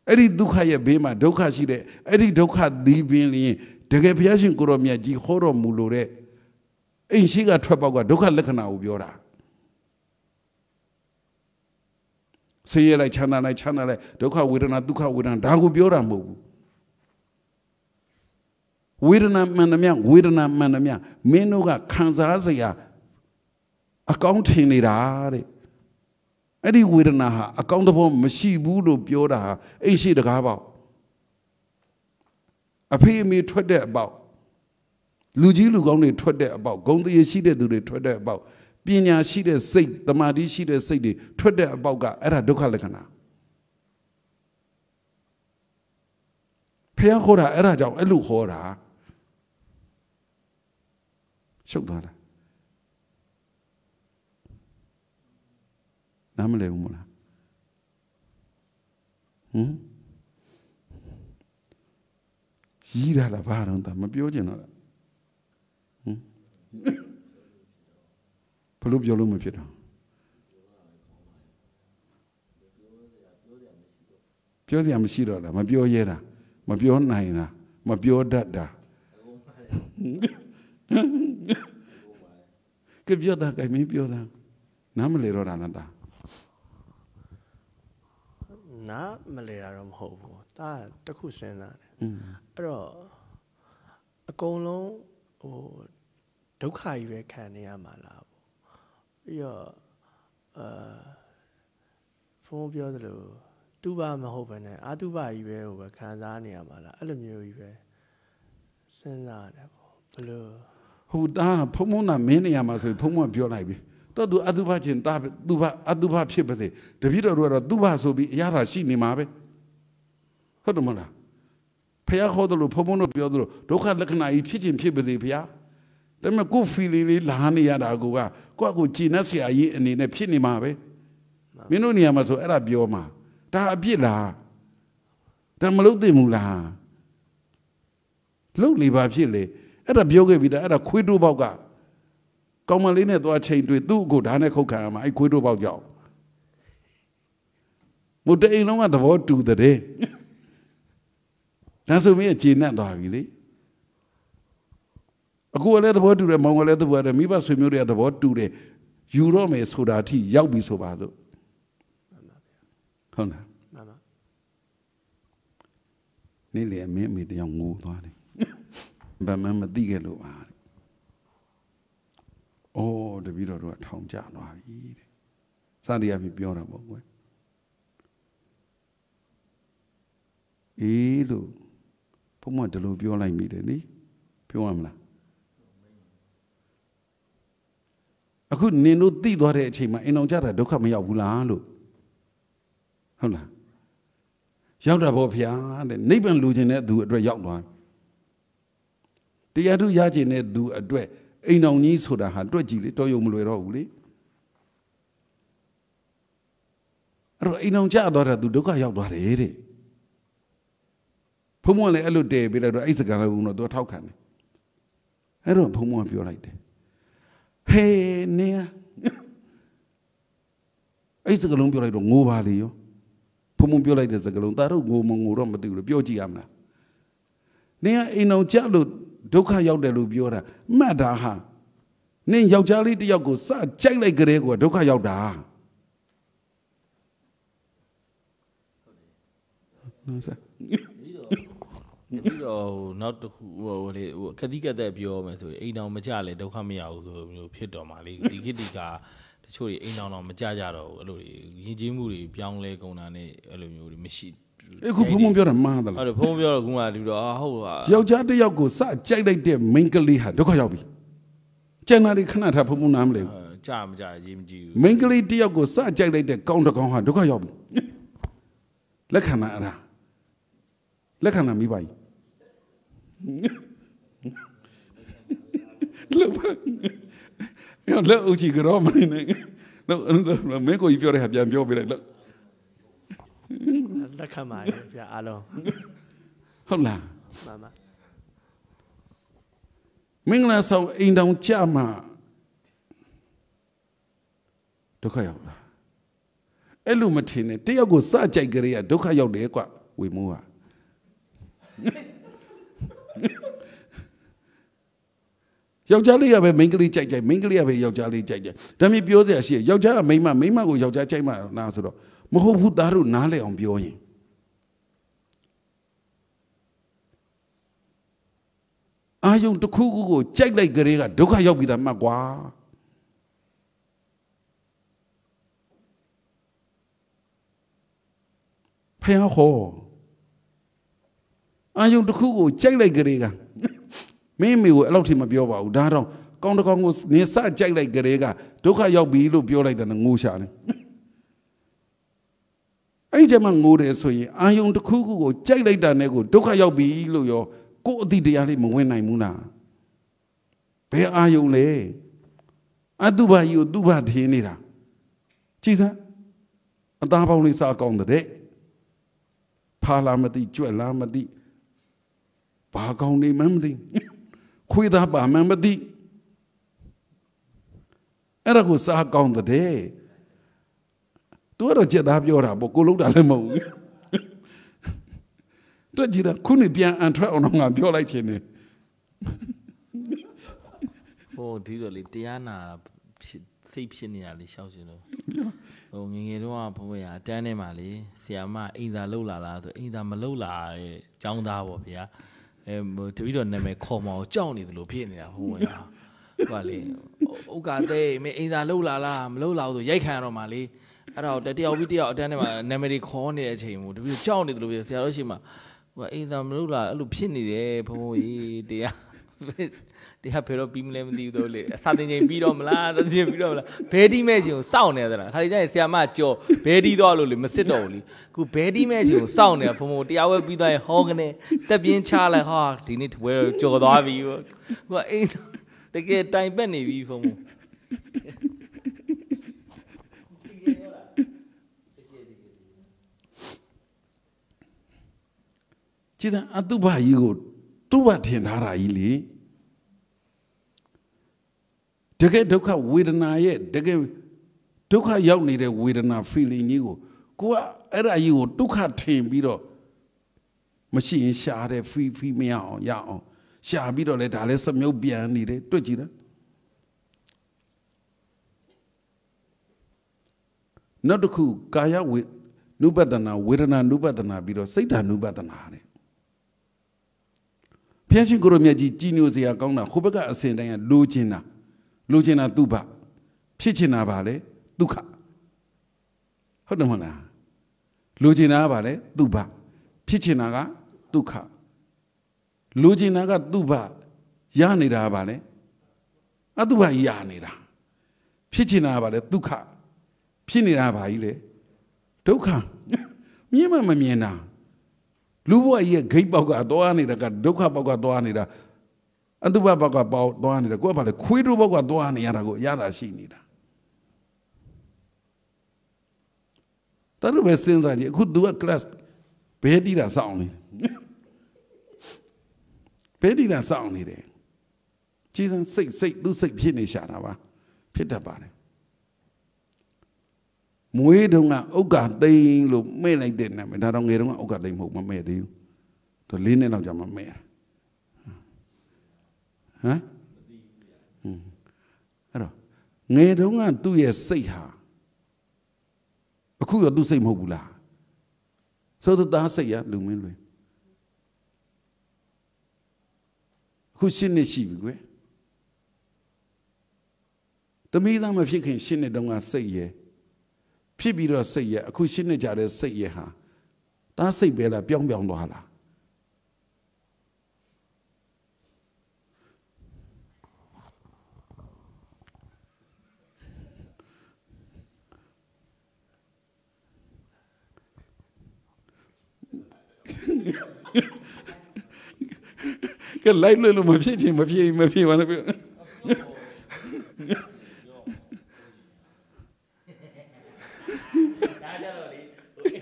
အဲ့ဒီဒုက္ခရဲ့ဘေးမှာဒုက္ခရှိတဲ့အဲ့ဒီဒုက္ခဒီပင်လျင် တကယ်ဘုရားရှင်ကိုရောမြတ်ကြီးဟောတော်မူလို့တဲ့အိမ်ရှိကထွက်ပေါက်ကဒုက္ခလက္ခဏာကိုပြောတာဆေးရလိုက်ချမ်းသာလိုက်ချမ်းသာလိုက်ဒုက္ခဝေဒနာဒုက္ခဝေဒနာဒါကိုပြောတာမဟုတ်ဘူးဝေဒနာမှန်သမျှဝေဒနာမှန်သမျှမင်းတို့ကခံစားစရာအကောင်းထင်နေတာတဲ့အဲ့ဒီဝေဒနာဟာအကောင်းသဘောမရှိဘူးလို့ပြောတာဟာအိမ်ရှိတကားပေါ့ အဖေအမေထွက်တဲ့အပေါက်လူကြီးလူကောင်းတွေထွက်တဲ့အပေါက်ဂုံတရေရှိတဲ့သူတွေထွက်တဲ့အပေါက်ပညာရှိတဲ့စိတ်တမာတိရှိတဲ့စိတ်တွေထွက်တဲ့အပေါက်ကအဲ့ဒါဒုက္ခလက္ခဏာဖះခေါ်တာအဲ့ဒါကြောင့်အဲ့လိုခေါ်တာရှုပ်သွားတာနားမလည်ဘူးမလားဟမ် ရီးတာလားဘာတော့မပြောချင်တော့လားဟမ်ဘလို့ပြောလို့မဖြစ်တော့ပြောစရာမရှိတော့လားမပြောရဲတာမပြောနိုင်တာမပြောတတ်တာကပြောတာကမင်းပြောတာနားမလဲတော့တာလားတာနားမလဲတာတော့မဟုတ်ဘူးဒါတခုစဉ်းစားတယ် အဲ့တော့အကုန်လုံးဟိုဒုက္ခကြီးပဲခံနေရမှာလားပေါ့ပြီးတော့အာဖုန်းပြောသလိုတူပါမဟုတ်ဘဲနဲ့အာတုပကြီးပဲဟိုပဲခံစားနေရမှာလားအဲ့လိုမျိုးကြီးပဲစဉ်းစားရတယ်ပေါ့ဘလို့ဟိုတာဖုံဖုံနာမင်းနေရမှာဆိုဖုံဖုံပြောလိုက်ပြီတော့သူအတုဖချင်းတာသူဖအတုဖဖြစ်ပါစေတပည့်တော်တို့ကတော့သူဖဆိုပြီးအရာသာရှိနေမှာပဲဟုတ်တယ်မလား ဖះခေါ်တယ်လို့ဖုံဖုံတို့ပြောတယ်လို့ဒုက္ခလက္ခဏာကြီးဖြစ်ခြင်းဖြစ်ပါစေဖះဒါပေမဲ့ကို feeling လေးလာနေရတာကိုကကိုယ့်ကိုကြည်နှက်ဆရာကြီးအနေနဲ့ဖြစ်နေမှာပဲမင်းတို့နေရာမှာဆိုအဲ့ဒါပြောမှာဒါအပြစ်လားဒါမလုပ်သင့်ဘူးလားလုပ်လေပါဖြစ်လေအဲ့ဒါပြောခဲ့ပြီဒါအဲ့ဒါခွေးတို့ပေါက်ကကောင်မလေးနဲ့သွားချိန်တွေ့သူ့ကိုဓာတ်နဲ့ခုတ်ခံရမှာအဲ့ခွေးတို့ပေါက်ကြောက်မို့တိမ်လုံးကသဘောတူတဲ့ ဒါဆိုမင်းကျေနပ်သွားပြီလေအခုလည်းသဘောတူတယ်မောင်ကလည်းသဘောတူတယ်မိဘဆွေမျိုးတွေကသဘောတူတယ်ယူတော့မယ်ဆိုတာအထိရောက်ပြီဆိုပါစို့ဟုတ်လားမှန်ပါနေ့လေအမင်းအမေတယောက်ငိုသွားတယ်ဗမန်မသိခဲ့လို့ပါတဲ့အိုးတပည့်တော်တို့ကထောင်ကျသွားပြီတဲ့စသည်အဖြစ်ပြောတာပေါ့ကွယ်အေးလို့ ဘုံမဒီလိုပြောလိုက်မိတယ်နိပြောရမလားအခုနင်တို့သိသွားတဲ့အချိန်မှာအိမ်အောင်ကြတာဒုက္ခမရောက်ဘူးလားလို့ဟုတ်လားရောက်တာပေါ့ဗျာတဲ့နိဗ္ဗာန်လူခြင်းတဲ့သူအတွက်ရောက်သွားတရားထုရခြင်းတဲ့သူအတွက်အိမ်တော်ကြီးဆိုတာဟာတွက်ကြည့်လေတော်ရုံမလွယ်တော့ဘူးလေအဲ့တော့အိမ်တော်ကြသွားတာသူဒုက္ခရောက်သွားတယ်တဲ့ ဘုံမလည်းအဲ့လိုတည်ပြီးတော့အဲ့စကားလုံးတော့သူထောက်ခံတယ်အဲ့တော့ဘုံမပြောလိုက်တယ်ဟေးနင်အဲ့စကားလုံးပြောလိုက်တော့ငိုပါလေရောဖုံဖုံပြောလိုက်တဲ့စကားလုံးဒါတော့ငိုမငိုတော့မသိဘူးလို့ပြောကြည့်ရမလားနင်ကအိမ်အောင်ကြလို့ဒုက္ခရောက်တယ်လို့ပြောတာမှတ်တာဟာနင်ယောက်ျားလေးတစ်ယောက်ကိုစကြိုက်လိုက်ကြတဲ့ကွာဒုက္ခရောက်တာနော်ဆရာ ပြီးတော့ဟိုနောက်တစ်ခုဟိုလေဟိုကတိကတက်ပြောမယ်ဆိုရင်အိမ်တော်မကြလေဒုက္ခမရဘူးဆိုမျိုးဖြစ်တော်မှာလေဒီခေတ်ဒီကတချို့တွေအိမ်တော်တော့မကြကြတော့ဘူးအဲ့လိုရင်ကြီးမှုတွေပြောင်းလဲကုန်တာနဲ့အဲ့လိုမျိုးတွေမရှိအခုဘုံဘုံပြောတာမှားသဟုလားတ်တယ်ဖုန်းပြောတော့ခုမှဒီတော့အာဟုတ်ပါယောက်ျားတစ်ယောက်ကိုစကြိုက်လိုက်တဲ့ main ကလေးဟာဒုက္ခရောက်ပြီကျန်တာတွေခဏထားဘုံဘုံနားမလဲဘူးကြာမကြာရေးမကြည့်ဘူးမိန်းကလေးတစ်ယောက်ကိုစကြိုက်လိုက်တဲ့ကောင်းတစ်ကောင်းဟာဒုက္ခရောက်ပြီလက်ခံတာအဲ့ဒါ လက်ခံတာမိပါ ਈ လောပါယောလောဦးကြီးကြောမနေနဲ့လောမင်းကိုကြီးပြောတဲ့ဟာပြန်ပြောပြလိုက်လောလက်ခံပါရဲ့ဗျာအားလုံးဟုတ်လားမှန်ပါမင်္ဂလာဆောင်အိမ်တောင်ကြမှာဒုက္ခရောက်လားအဲ့လိုမထင်နဲ့တယောက်ကိုစကြိုက်ကြရဒုက္ခရောက်တယ်ကွဝေမိုးဟာ ယောက်ျားလေးကပဲမိန်းကလေးကြိုက်ကြိုက်မိန်းကလေးကပဲယောက်ျားလေးကြိုက်ကြိုက်ဒါမျိုးပြောစရာရှိရယောက်ျားကမိန်းမမိန်းမကိုယောက်ျားကြိုက်မှလားဆိုတော့မဟုတ်ဘူးသားတို့နားလဲအောင်ပြောရင်အာယုံတစ်ခုခုကိုကြိုက်လိုက်ကြတဲ့ကဒုက္ခရောက်ပြီသားမှတ်ကွာဖះဟော အာယုံတစ်ခုကိုကြိုက်လိုက်ကြတဲ့ကမင်းမေကိုအဲ့လောက်ထိမပြောပါဘူးဒါတော့ကောင်းတကောင်းကိုနေစကြိုက်လိုက်ကြတဲ့ကဒုက္ခရောက်ပြီလို့ပြောလိုက်တယ်ငိုရှာတယ်အဲ့ဒီကျမှငိုတယ်ဆိုရင်အာယုံတစ်ခုခုကိုကြိုက်လိုက်တာနဲ့ကိုဒုက္ခရောက်ပြီလို့ရောကိုယ်အတိတရားလေးမဝင်နိုင်ဘူးလားဘယ်အာယုံလဲအတုပါကြီးကိုသူ့ဘာထင်းနေတာကြည်စမ်းအသားပေါင်းလေးစားကောင်းတဲ့ဖာလာမသိကြွက်လာမသိ ဘာကောင်းနေမှမသိခွေးသားပါမှမသိအဲ့ဒါကိုစားကောင်းတဲ့သူကတော့ကြက်သားပြောတာပေါ့ကိုလုံးတာလည်းမဟုတ်ဘူးတွေ့ကြည့်တာခုနှစ်ပြန်အန်ထွက်အောင်တော့ငါပြောလိုက်ခြင်းနဲ့ဟိုဒီတော့လေတရားနာဖြစ်စိတ်ဖြစ်နေတာလေရှောက်ရှင်လို့ဟိုငယ်ငယ်တော့ဘုံဘရအတန်းထဲမှာလေဆီယာမအိမ်သာလှုပ်လာလားဆိုအိမ်သာမလှုပ်လာတဲ့ចောင်းသားပေါ့ဗျာ အဲဟိုတပည့်တော်နာမည်ခေါ်မအောင်ကြောက်နေသလိုဖြစ်နေတာဘုံဘရဟိုကလေဥက္ကာသေးမင်းအိမ်သာလှုပ်လာလားမလှုပ်လာဘူးဆိုရိုက်ခံရတော့မှလေအဲ့တော့တယောက်ပြီးတယောက်အတန်းထဲမှာနာမည်တွေခေါ်နေတဲ့အချိန်မို့တပည့်တော်ကြောက်နေသလိုဖြစ်ဆရာတော်ရှိမှဟိုအိမ်သာမလှုပ်လာအဲ့လိုဖြစ်နေတယ်ဘုံဘကြီးတရား တရားဖယ်တော့ပြီးမလဲမသိဘူးတော့လေအစာတင်ချိန်ပြီးတော့မလားသတိပြီးတော့မလားဘဲဒီမဲ့ချင်းကိုစောင့်နေရသလားခါလေးကျရင်ဆရာမကြော်ဘဲဒီတော့လို့လေမစစ်တော့ဘူးလေခုဘဲဒီမဲ့ချင်းကိုစောင့်နေတာဘုံဘုံတရားဝဲပြီးသွားရင်ဟောကနေတက်ပြင်းချလိုက်ဟာဒီနေ့တပွဲတော့ကြော်သွားပြီခုကအိမ်တကယ်တိုင်ပက်နေပြီဘုံဘုံကြည်တဲ့အတုပကြီးကိုတုပထင်ထားတာကြီးလေ တကယ်ဒုက္ခဝေဒနာရဲ့တကယ်ဒုက္ခရောက်နေတဲ့ဝေဒနာ feeling ကြီးကိုကိုကအဲ့ဒါကြီးကိုဒုက္ခထင်ပြီးတော့မရှိရင်ရှားတယ် free free မရအောင်ရအောင်ရှားပြီးတော့လေဒါလည်းစမြုပ်ပြန်နေတယ်တွေ့ကြည့်လားနောက်တစ်ခုကာယဝေနုပဒနာဝေဒနာနုပဒနာပြီးတော့စိတ်ဓာနုပဒနာတဲ့ဖျက်ရှင်ကိုရမြတ်ကြီးကြီးညိုစရာကောင်းတာဟိုဘက်ကအစဉ်တိုင်းကလိုချင်တာ လိုချင်တာသူ့ဘဖြစ်ချင်တာပါလေဒုက္ခဟုတ်တယ်မဟုတ်လားလိုချင်တာကပါလေသူ့ဘဖြစ်ချင်တာကဒုက္ခလိုချင်တာကသူ့ဘရနေတာကပါလေအတုဘရနေတာဖြစ်ချင်တာကပါလေဒုက္ခဖြစ်နေတာပါကြီးလေဒုက္ခမြင်မှမမြင်တာလူဘဝကြီးရဲ့ဂိတ်ပေါက်ကသွားနေတာကဒုက္ခပေါက်ကသွားနေတာ အတုပပေါက်ကပေါက်သွားနေတာကိုကဘာလဲခွေးတို့ပေါက်ကသွားနေရတာကိုရတာရှိနေတာတရဘယ်စင်စားကြီးအခု तू က class ဘယ်တီးတာစောင်းနေဘယ်တီးတာစောင်းနေတယ်ကြည်စံစိတ်စိတ်သူစိတ်ဖြစ်နေရှာတာပါဖြစ်တတ်ပါတယ်မွေးတုန်းကဥက္ကာသိန်းလို့မဲ့လိုက်တဲ့နာမည်ဒါတော့ငယ်တုန်းကဥက္ကာသိန်းမဟုတ်မမဲ့သေးဘူးတော့လေးနှစ်လောက်ကြာမှမဲ့ ဟမ်အဲ့တော့ငယ်တုန်းကသူ့ရဲ့စိတ်ဟာအခုရောသူ့စိတ်မဟုတ်ဘူးလားဆိုတော့သားစိတ်ရလူမင်းလွင်အခုရှင်းနေရှိပြီကွယ်တမီးသားမဖြစ်ခင်ရှင်းနေတုန်းကစိတ်ရဲ့ဖြစ်ပြီးတော့စိတ်ရဲ့အခုရှင်းနေကြတဲ့စိတ်ရဲ့ဟာတားစိတ်ပဲလားပြောင်းပြောင်းသွားလား ကလိုက်လို့လို့မဖြစ်ချင်မဖြစ်မဖြစ်ပါနဲ့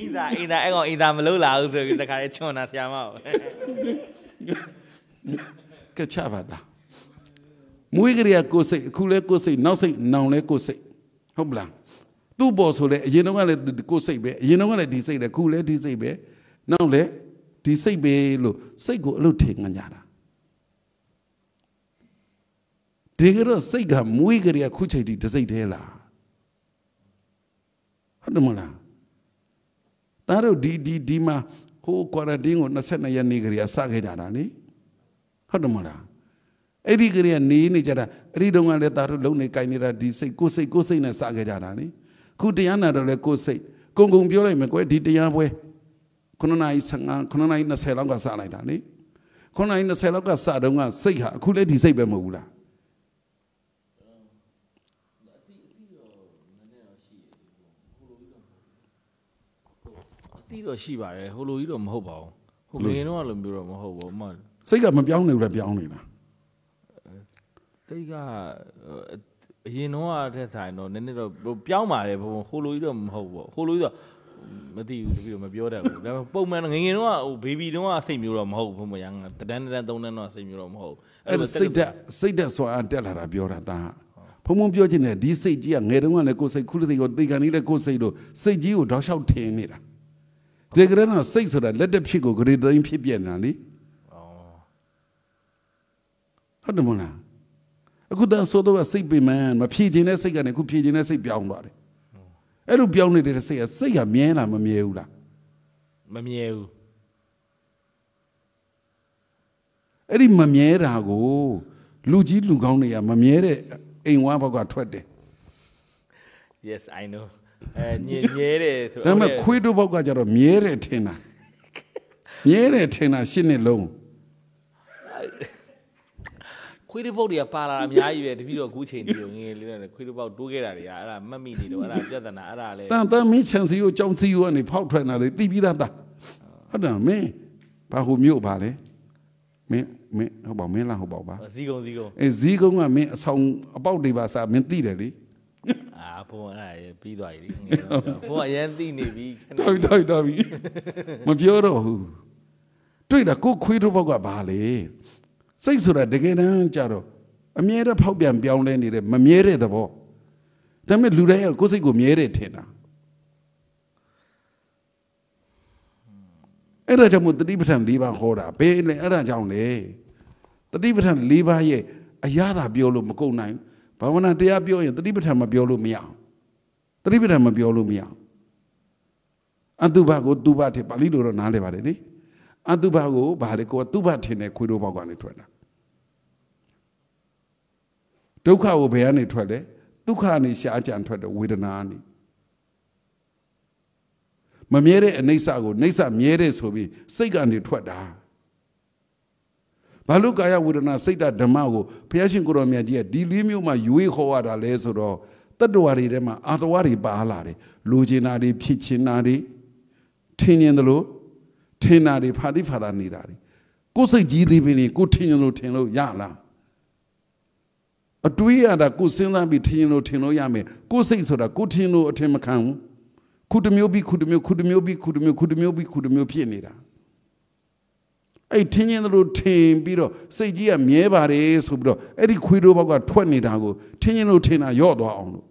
အိမ်သာအိမ်သာအဲ့ကောင်အိမ်သာမလုပ်လာဘူးဆိုပြီးတခါလေချွန်တာဆရာမဟုတ်ကချပါလားမွေးကလေးကကိုယ်စိတ်အခုလဲကိုယ်စိတ်နောက်စိတ်နောင်လဲကိုယ်စိတ်ဟုတ်မလားသူ့ပေါ်ဆိုလဲအရင်တော့ကလည်းကိုယ်စိတ်ပဲအရင်တော့ကလည်းဒီစိတ်လဲခုလဲဒီစိတ်ပဲနောက်လဲဒီစိတ်ပဲလို့စိတ်ကိုအလုပ်ထင်ကြတာ ဒီကတော့စိတ်ကမွေးကလေးကခုချိန်ဒီတစိတ်သေးလားဟုတ်တယ်မလားဒါတို့ဒီဒီဒီမှာဟိုကွာရန်တင်းကို22ရက်နေကြရစခဲ့ကြတာနိဟုတ်တယ်မလားအဲ့ဒီကလေးကနေနေကြတာအဲ့ဒီတုန်းကလည်းဒါတို့လုံနေကြိုင်နေတာဒီစိတ်ကိုစိတ်ကိုစိတ်နဲ့စခဲ့ကြတာနိခုတရားနာတော့လေကိုစိတ်ကုံကုံပြောလိုက်မယ်ကွယ်ဒီတရားပွဲ9နာရီ15 9နာရီ20လောက်ကစလိုက်တာနိ9နာရီ20လောက်ကစတော့ကစိတ်ဟာအခုလည်းဒီစိတ်ပဲမဟုတ်ဘူးလား တိတော့ရှိပါတယ်ဟိုလိုကြီးတော့မဟုတ်ပါဘူးဟိုငယ်တော့လိုမျိုးတော့မဟုတ်ဘူးအမစိတ်ကမပြောင်းနေဘူးလားပြောင်းနေလားစိတ်ကအရင်တော့တဲ့ဆိုင်တော့နည်းနည်းတော့ပြောင်းပါတယ်ဘုံဟိုလိုကြီးတော့မဟုတ်ဘူးဟိုလိုကြီးတော့မသိဘူးတပည့်တော့မပြောတတ်ဘူးဒါပေမဲ့ပုံမှန်ငငယ်တော့ဟိုဘေဘီတော့စိတ်မျိုးတော့မဟုတ်ဘူးဘုံမရငတန်းတန်းသုံးတန်းတော့စိတ်မျိုးတော့မဟုတ်အဲ့ဒါစိတ်ဓာတ်စိတ်ဓာတ်ဆိုအတက်လာတာပြောတာတာဖုံဖုံပြောချင်တယ်ဒီစိတ်ကြီးကငယ်တုန်းကလည်းကိုယ်စိတ်ခုလိုစိတ်ကိုတေကန်ကြီးလည်းကိုယ်စိတ်တို့စိတ်ကြီးကိုတောက်လျှောက်ထင်နေတာ ဒီကရနော်စိတ်ဆိုတာလက်တက်ဖြစ်ကိုဂရေတိုင်းဖြစ်ပြနေတာလေဟုတ်တယ်မလားအခုတန်းဆိုတော့စိတ်ပင်မမဖြည့်ခြင်းတဲ့စိတ်ကနေအခုဖြည့်ခြင်းတဲ့စိတ်ပြောင်းသွားတယ်အဲ့လိုပြောင်းနေတဲ့စိတ်ကစိတ်ကမြဲလားမမြဲဘူးလားမမြဲဘူးအဲ့ဒီမမြဲတာကိုလူကြီးလူကောင်းတွေကမမြဲတဲ့အိမ်ဝါဘောက်ကထွက်တယ် yes i know အဲညင်ညဲတယ်ဆိုဒါပေမဲ့ခွေးတို့ဘောက်ကကြတော့မြဲတယ်ထင်တာမြဲတယ်ထင်တာရှင်းနေလုံးခွေးတစ်ပုတ်တွေကပါလာတာအများကြီးပဲတပည့်တော်အခုချိန်ဒီလိုငယ်လေးနဲ့ခွေးတစ်ပုတ်တိုးခဲ့တာတွေကအဲ့ဒါမှတ်မိနေတော့အဲ့ဒါပြဿနာအဲ့ဒါလေတန်တန်မင်းချန်စီကိုကြောင်းစီကိုကနေဖောက်ထွက်လာတယ်သိပြီးသားတာဟုတ်တယ်မင်းဘာဟိုမြို့ပါလဲမင်းမင်းဟုတ်ပါမင်းလားဟုတ်ပါပါဇီကုံဇီကုံအဲဇီးကုန်းကမင်းအဆောင်အပေါက်တွေပါစားမင်းသိတယ်လေ အာဘုံအဲ့ဒါပြီးသွားပြီငယ်တော့ဘုံအရန်သိနေပြီခဏတော်ပြီတော်ပြီတော်ပြီမပြောတော့ဘူးတွေ့တာကိုခွေးတို့ဘောက်ကဘာလဲစိတ်ဆိုတာတကယ်တမ်းကြတော့အမြဲတမ်းဖောက်ပြန်ပြောင်းလဲနေတဲ့မမြဲတဲ့သဘောဒါပေမဲ့လူတိုင်းကကိုယ်စိတ်ကိုမြဲတယ်ထင်တာအဲ့ဒါကြောင့်မို့တတိပဋ္ဌာန်၄ပါးဟောတာဘယ်လဲအဲ့ဒါကြောင့်လေတတိပဋ္ဌာန်၄ပါးရဲ့အရာသာပြောလို့မကုန်နိုင်ဘူး ဘာဝနာတရားပြောရင်တတိပဋ္ဌာန်မပြောလို့မရအောင်တတိပဋ္ဌာန်မပြောလို့မရအောင်အတုဘကိုတုဘထင်ပါဠိလိုတော့နားလည်ပါတယ်လေအတုဘကိုဘာလဲကိုကတုဘထင်တဲ့ခွေးတို့ဘောက်ကနေထွက်တာဒုက္ခကိုဘယ်ကနေထွက်လဲဒုက္ခကနေရှားကြံထွက်တဲ့ဝေဒနာကနေမမြဲတဲ့အနိစ္စကိုနိစ္စမြဲတဲ့ဆိုပြီးစိတ်ကနေထွက်တာ ဘာလို့ကာယဝေဒနာစိတ်ဓဓမ္မကိုဘုရားရှင်ကိုရောမြတ်ကြီးကဒီလေးမျိုးမှာရွေးခေါ်ရတာလဲဆိုတော့တတ္တဝါတွေထဲမှာအာတဝါတွေပါလာတယ်လူကျင်တာတွေဖြစ်ချင်တာတွေထင်းနေတယ်လို့ထင်တာတွေဖာတိဖာတာနေတာတွေကိုယ်စိတ်ကြီးသေးပြီလေကိုယ်ထင်ရင်လို့ထင်လို့ရလားအတွေးရတာကိုယ်စဉ်းစားပြီးထင်ရင်လို့ထင်လို့ရမယ်ကိုယ်စိတ်ဆိုတာကိုယ်ထင်လို့အထင်မခံဘူးခုတစ်မျိုးပြီးခုတစ်မျိုးခုတစ်မျိုးပြီးခုတစ်မျိုးခုတစ်မျိုးပြီးခုတစ်မျိုးဖြစ်နေတာ အဲ့ထင်းချင်းတို့ထင်ပြီးတော့စိတ်ကြီးကမြဲပါတယ်ဆိုပြီးတော့အဲ့ဒီခွေးတို့ဘောက်ကထွက်နေတာကိုထင်းချင်းတို့ထင်တာယော့သွားအောင်လို့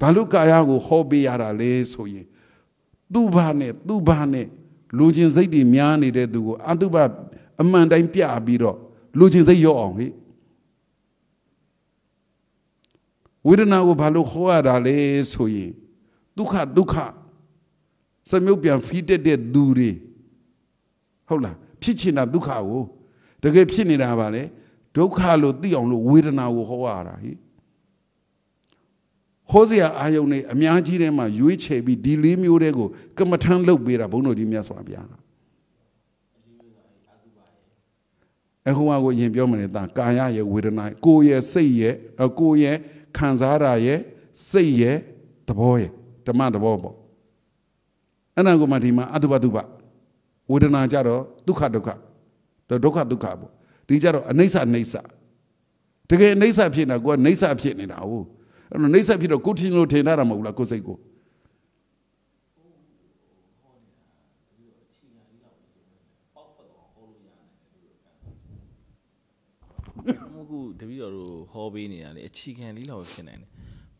ဘာလို့ကာယကိုဟောပေးရတာလဲဆိုရင်သူ့ဘာနဲ့သူ့ဘာနဲ့လူချင်းစိတ်တွေများနေတဲ့သူကိုအတုပအမှန်တိုင်းပြပြီးတော့လူချင်းစိတ်ယော့အောင်ဟိဝေဒနာကိုဘာလို့ဟောရတာလဲဆိုရင်ဒုက္ခဒုက္ခစမြုပ်ပြန်ဖီးတက်တဲ့သူတွေ ဟုတ်လားဖြစ်ချင်တာဒုက္ခကိုတကယ်ဖြစ်နေတာပါလေဒုက္ခလို့သိအောင်လို့ဝေဒနာကိုဟောရတာဟိဟောစရာအာယုန်တွေအများကြီးထဲမှာရွေးချယ်ပြီးဒီလေးမျိုးတွေကိုကမ္မထမ်းလုပ်ပေးတာဘုန်းတော်ကြီးမြတ်စွာဘုရားအခုကကိုရင်ပြောမနေတာကာယရဲ့ဝေဒနာကိုယ်ရဲ့စိတ်ရဲ့ကိုယ်ရဲ့ခံစားတာရဲ့စိတ်ရဲ့သဘောရဲ့ဓမ္မသဘောပေါ့အဲ့ဒါကိုမှဒီမှာအတုပတုပ ဝေဒနာကြတော့ဒုက္ခဒုက္ခဒုက္ခဒုက္ခပေါ့ဒီကြတော့အနိစ္စအနိစ္စတကယ်အနိစ္စဖြစ်နေတာကိုကနိစ္စဖြစ်နေတာဟုတ်အဲ့တော့နိစ္စဖြစ်တော့ကိုထင်လို့ထင်တာမဟုတ်လားကိုစိတ်ကိုမဟုတ်တပည့်တော်တို့ဟောပေးနေတာလေအခြေခံလေးလောက်ဖြစ်နိုင်တယ်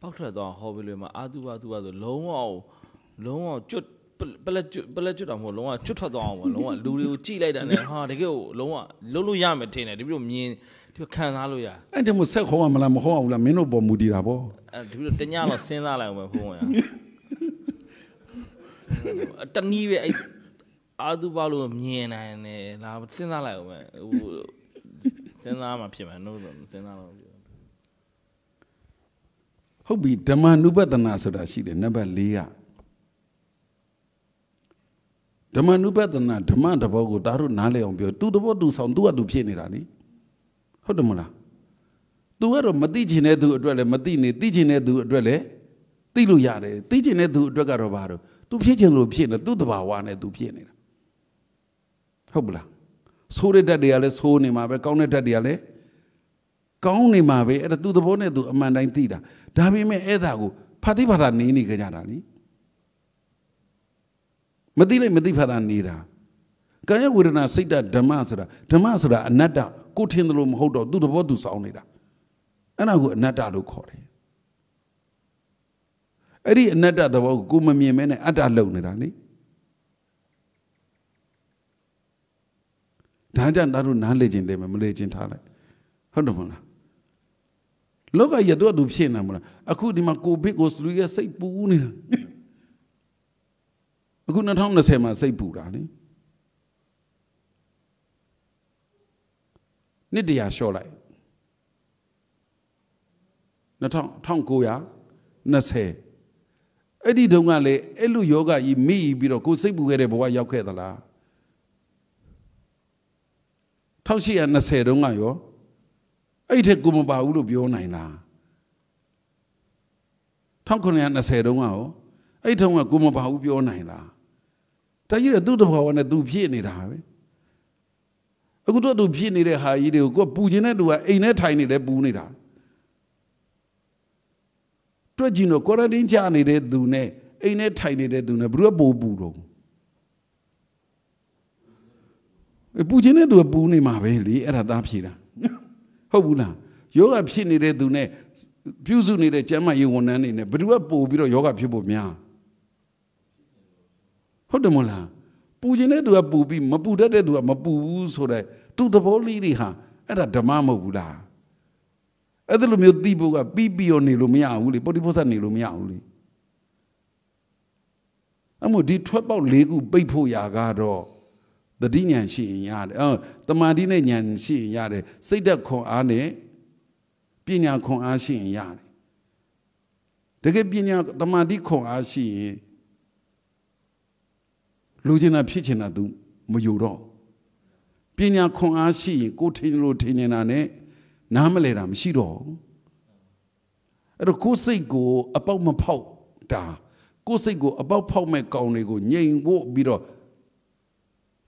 ပောက်ထွက်သွားဟောပေးလို့မှအာတုဘတုဘဆိုလုံးဝလုံးဝကျွတ် ပလက်ကျွတ်ပလက်ကျွတ်တော့မဟုတ်လုံးဝကျွတ်ထွက်သွားအောင်ပေါ့လုံးဝလူတွေကိုကြိလိုက်တာနဲ့ဟာတကယ်ကိုလုံးဝလုံးလို့ရမယ်ထင်တယ်တပည့်တော်မြင်ဒီခံစားလို့ရအဲ့ဒါမှဆက်ခေါ်မလားမခေါ်အောင်လားမင်းတို့ပေါ်မူတည်တာပေါ့အဲ့တပည့်တော်တညတော့စဉ်းစားလိုက်အောင်ပဲဖုန်းရအတနည်းပဲအဲ့အာတုဘလို့မြင်နိုင်တယ်လာစဉ်းစားလိုက်အောင်ပဲဟိုစဉ်းစားမှဖြစ်မှာနို့စဉ်းစားတော့ဟုတ်ပြီဓမ္မနုပဒနာဆိုတာရှိတယ်နံပါတ်၄က ဓမ္မနုပဒနာဓမ္မတဘောကိုဒါတို့နားလည်အောင်ပြောသူတဘောသူဆောင်သူကသူဖြစ်နေတာလေဟုတ်တယ်မလားသူကတော့မသိချင်တဲ့သူအတွက်လည်းမသိနေသိချင်တဲ့သူအတွက်လည်းသိလို့ရတယ်သိချင်တဲ့သူအတွက်ကတော့ဘာလို့သူဖြစ်ချင်လို့ဖြစ်နေသူ့တဘာဝနဲ့သူဖြစ်နေတာဟုတ်ပလားဆိုးတဲ့ဓာတ်တွေကလည်းဆိုးနေမှာပဲကောင်းတဲ့ဓာတ်တွေကလည်းကောင်းနေမှာပဲအဲ့ဒါသူ့သဘောနဲ့သူအမှန်တိုင်းသိတာဒါပေမဲ့အဲ့ဒါကိုဖာတိဖာသာနေနေကြတာလी မသိလိုက်မသိဖာသာနေတာကာယဝေဒနာစိတ်ဓမ္မဆိုတာဓမ္မဆိုတာအနတ္တကိုထင်တယ်လို့မဟုတ်တော့သူ့သဘောသူစောင်းနေတာအဲ့ဒါကိုအနတ္တလို့ခေါ်တယ်အဲ့ဒီအနတ္တသဘောကိုကိုမမြင်မဲနဲ့အတ္တလုံနေတာလေဒါကြောင့်ဒါတို့နားလေခြင်းတယ်မလေခြင်းထားလိုက်ဟုတ်တယ်မလားလောကရတော့သူဖြစ်နေမလားအခုဒီမှာကိုဗစ်ကိုစလူရဲ့စိတ်ပူနေတာ အခု2020မှာစိတ်ပူတာလေနှစ်တရာလျှော့လိုက်1920အဲ့ဒီတုန်းကလေအဲ့လိုယောဂကြီးမိပြီးတော့ကိုစိတ်ပူခဲ့တဲ့ဘဝရောက်ခဲ့သလား1820တုန်းကရောအဲ့ထက်ကိုမပါဘူးလို့ပြောနိုင်လား1920တုန်းကရော အဲ့ထုံးကကိုမပါဘူးပြောနိုင်လားတကြီးတဲ့သူ့တဘောနဲ့သူဖြစ်နေတာပဲအခုတော့သူဖြစ်နေတဲ့ဟာကြီးတွေကိုကိုပူခြင်းတဲ့သူကအိမ်ထဲထိုင်နေတယ်ပူနေတာတွက်ကြည့်တော့ကွာရန်တင်းချနေတဲ့သူနဲ့အိမ်ထဲထိုင်နေတဲ့သူနဲ့ဘယ်သူကပိုပူတော့ပူခြင်းတဲ့သူကပူနေမှာပဲလေအဲ့ဒါသားဖြေတာဟုတ်ဘူးလားယောဂဖြစ်နေတဲ့သူနဲ့ပြုစုနေတဲ့ကျမ်းမာရေးဝန်ထမ်းတွေနဲ့ဘယ်သူကပို့ပြီးတော့ယောဂဖြစ်ဖို့များ ဟုတ်တယ်မလားပူခြင်းတဲ့သူကပူပြီးမပူတတ်တဲ့သူကမပူဘူးဆိုတဲ့သူသဘောလေးတွေဟာအဲ့ဒါဓမ္မမဟုတ်ဘူးလားအဲ့ဒါလိုမျိုးသိဖို့ကပြီးပြီးရောနေလို့မရဘူးလေပုတ္တိဘောဇနေလို့မရဘူးလေအမို့ဒီထွက်ပေါက်၄ခုပိတ်ဖို့ရာကတော့တတိညာရှိရင်ရတယ်အော်တမာတိနဲ့ညာရှိရင်ရတယ်စိတ်သက်ခွန်အားနဲ့ပညာခွန်အားရှိရင်ရတယ်တကယ်ပညာတမာတိခွန်အားရှိရင် လူချင်တာဖြစ်ချင်တာ तू မယူတော့ပညာခွန်အားရှိရင်ကိုထင်လို့ထင်နေတာနဲ့နားမလဲတာမရှိတော့အဲ့တော့ကိုယ်စိတ်ကိုအပေါက်မဖောက်တာကိုယ်စိတ်ကိုအပေါက်ဖောက်မဲ့ကောင်တွေကိုငြိမ်ဖို့ပြီးတော့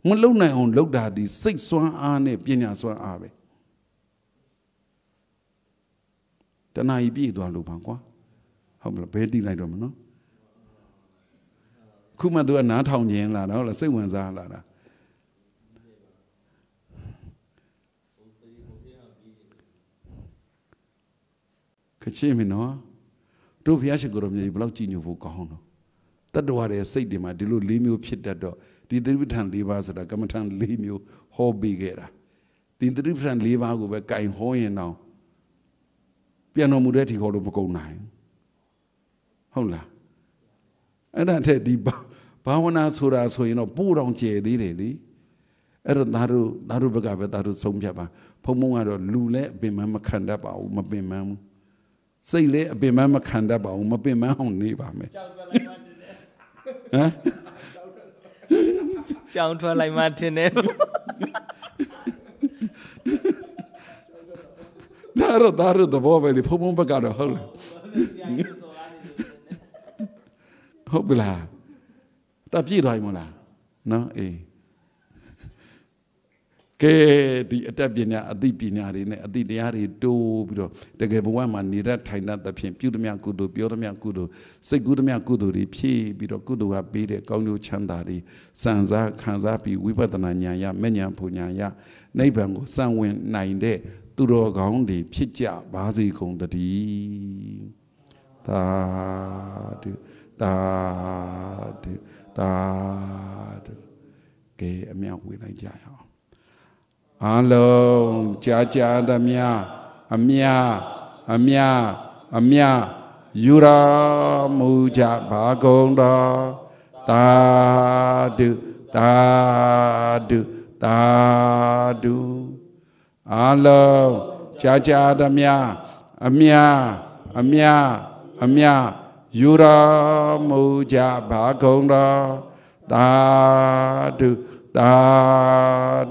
မလုံနိုင်အောင်လုပ်တာဒီစိတ်စွမ်းအားနဲ့ပညာစွမ်းအားပဲတဏှာကြီးပြည့်သွားလို့ပါကွာဟုတ်မလားဘယ်တိလိုက်တော့မနော် ခုမှသူကနားထောင်ခြင်းလာတော့လားစိတ်ဝင်စားလာတာခချင်းမနော်တို့ဘုရားရှိခိုးတော်မြတ်ဘယ်လောက်ကြည်ညိုဖို့ကောင်းတော့တတ္တဝါရဲ့စိတ်တွေမှာဒီလို၄မျိုးဖြစ်တတ်တော့ဒီသတိပဋ္ဌာန်၄ပါးဆိုတာကမ္မထန်၄မျိုးဟောပေးခဲ့တာဒီသတိပဋ္ဌာန်၄ပါးကိုပဲကင်ဟောရင်တော့ပြန်တော်မူတဲ့ထီဟောလို့မကုန်နိုင်ဟုတ်လား အဲ့ဒါထက်ဒီဘာဝနာဆိုတာဆိုရင်တော့ပို့တော်ကျယ်သေးတယ်လေအဲ့တော့သားတို့သားတို့ဘက်ကပဲသားတို့ဆုံးဖြတ်ပါဘုံဘုံကတော့လူလည်းအပင်မမခံတတ်ပါဘူးမပင်မဘူးစိတ်လည်းအပင်မမခံတတ်ပါဘူးမပင်မအောင်နေပါမယ်ဟမ်ကြောင်ထွက်လိုက်မှထင်တယ်ဒါတော့ဒါတော့သဘောပဲလေဖုံဖုံဘက်ကတော့ဟုတ်လား ဟုတ်ပြီလားတပြည့်သွားပြီမလားနော်အေးကဲဒီအတတ်ပညာအသိပညာတွေနဲ့အသိတရားတွေတိုးပြီးတော့တကယ်ဘဝမှာနေရထိုင်တတ်သဖြင့်ပြုသမျှကုသိုလ်ပြောသမျှကုသိုလ်စိတ်ကူးသမျှကုသိုလ်တွေဖြည့်ပြီးတော့ကုသိုလ်ကပေးတဲ့ကောင်းကျိုးချမ်းသာတွေစံစားခံစားပြီးဝိပဿနာဉာဏ်ရမဉဏ်ဖူဉာဏ်ရနိဗ္ဗာန်ကိုစံဝင်နိုင်တဲ့သူတော်ကောင်းတွေဖြစ်ကြပါစေကုန်တည်းသာဓု သာဓုသာဓုကဲအမြောက်ဝေးလိုက်ကြရအောင်အလုံးကြာကြာသမျှအမြအမြအမြယူရမူကြဘာကုံတော်သာဓုသာဓုသာဓုအလုံးကြာကြာသမျှအမြအမြအမြ ယူရမူကြဘာကုံတော်သာဓုသာ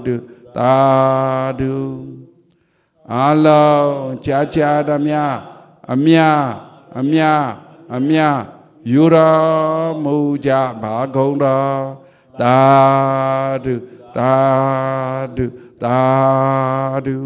ဓုသာဓုအလုံးကြာကြာသမျှအမြအမြအမြယူရမူကြဘာကုံတော်သာဓုသာဓုသာဓု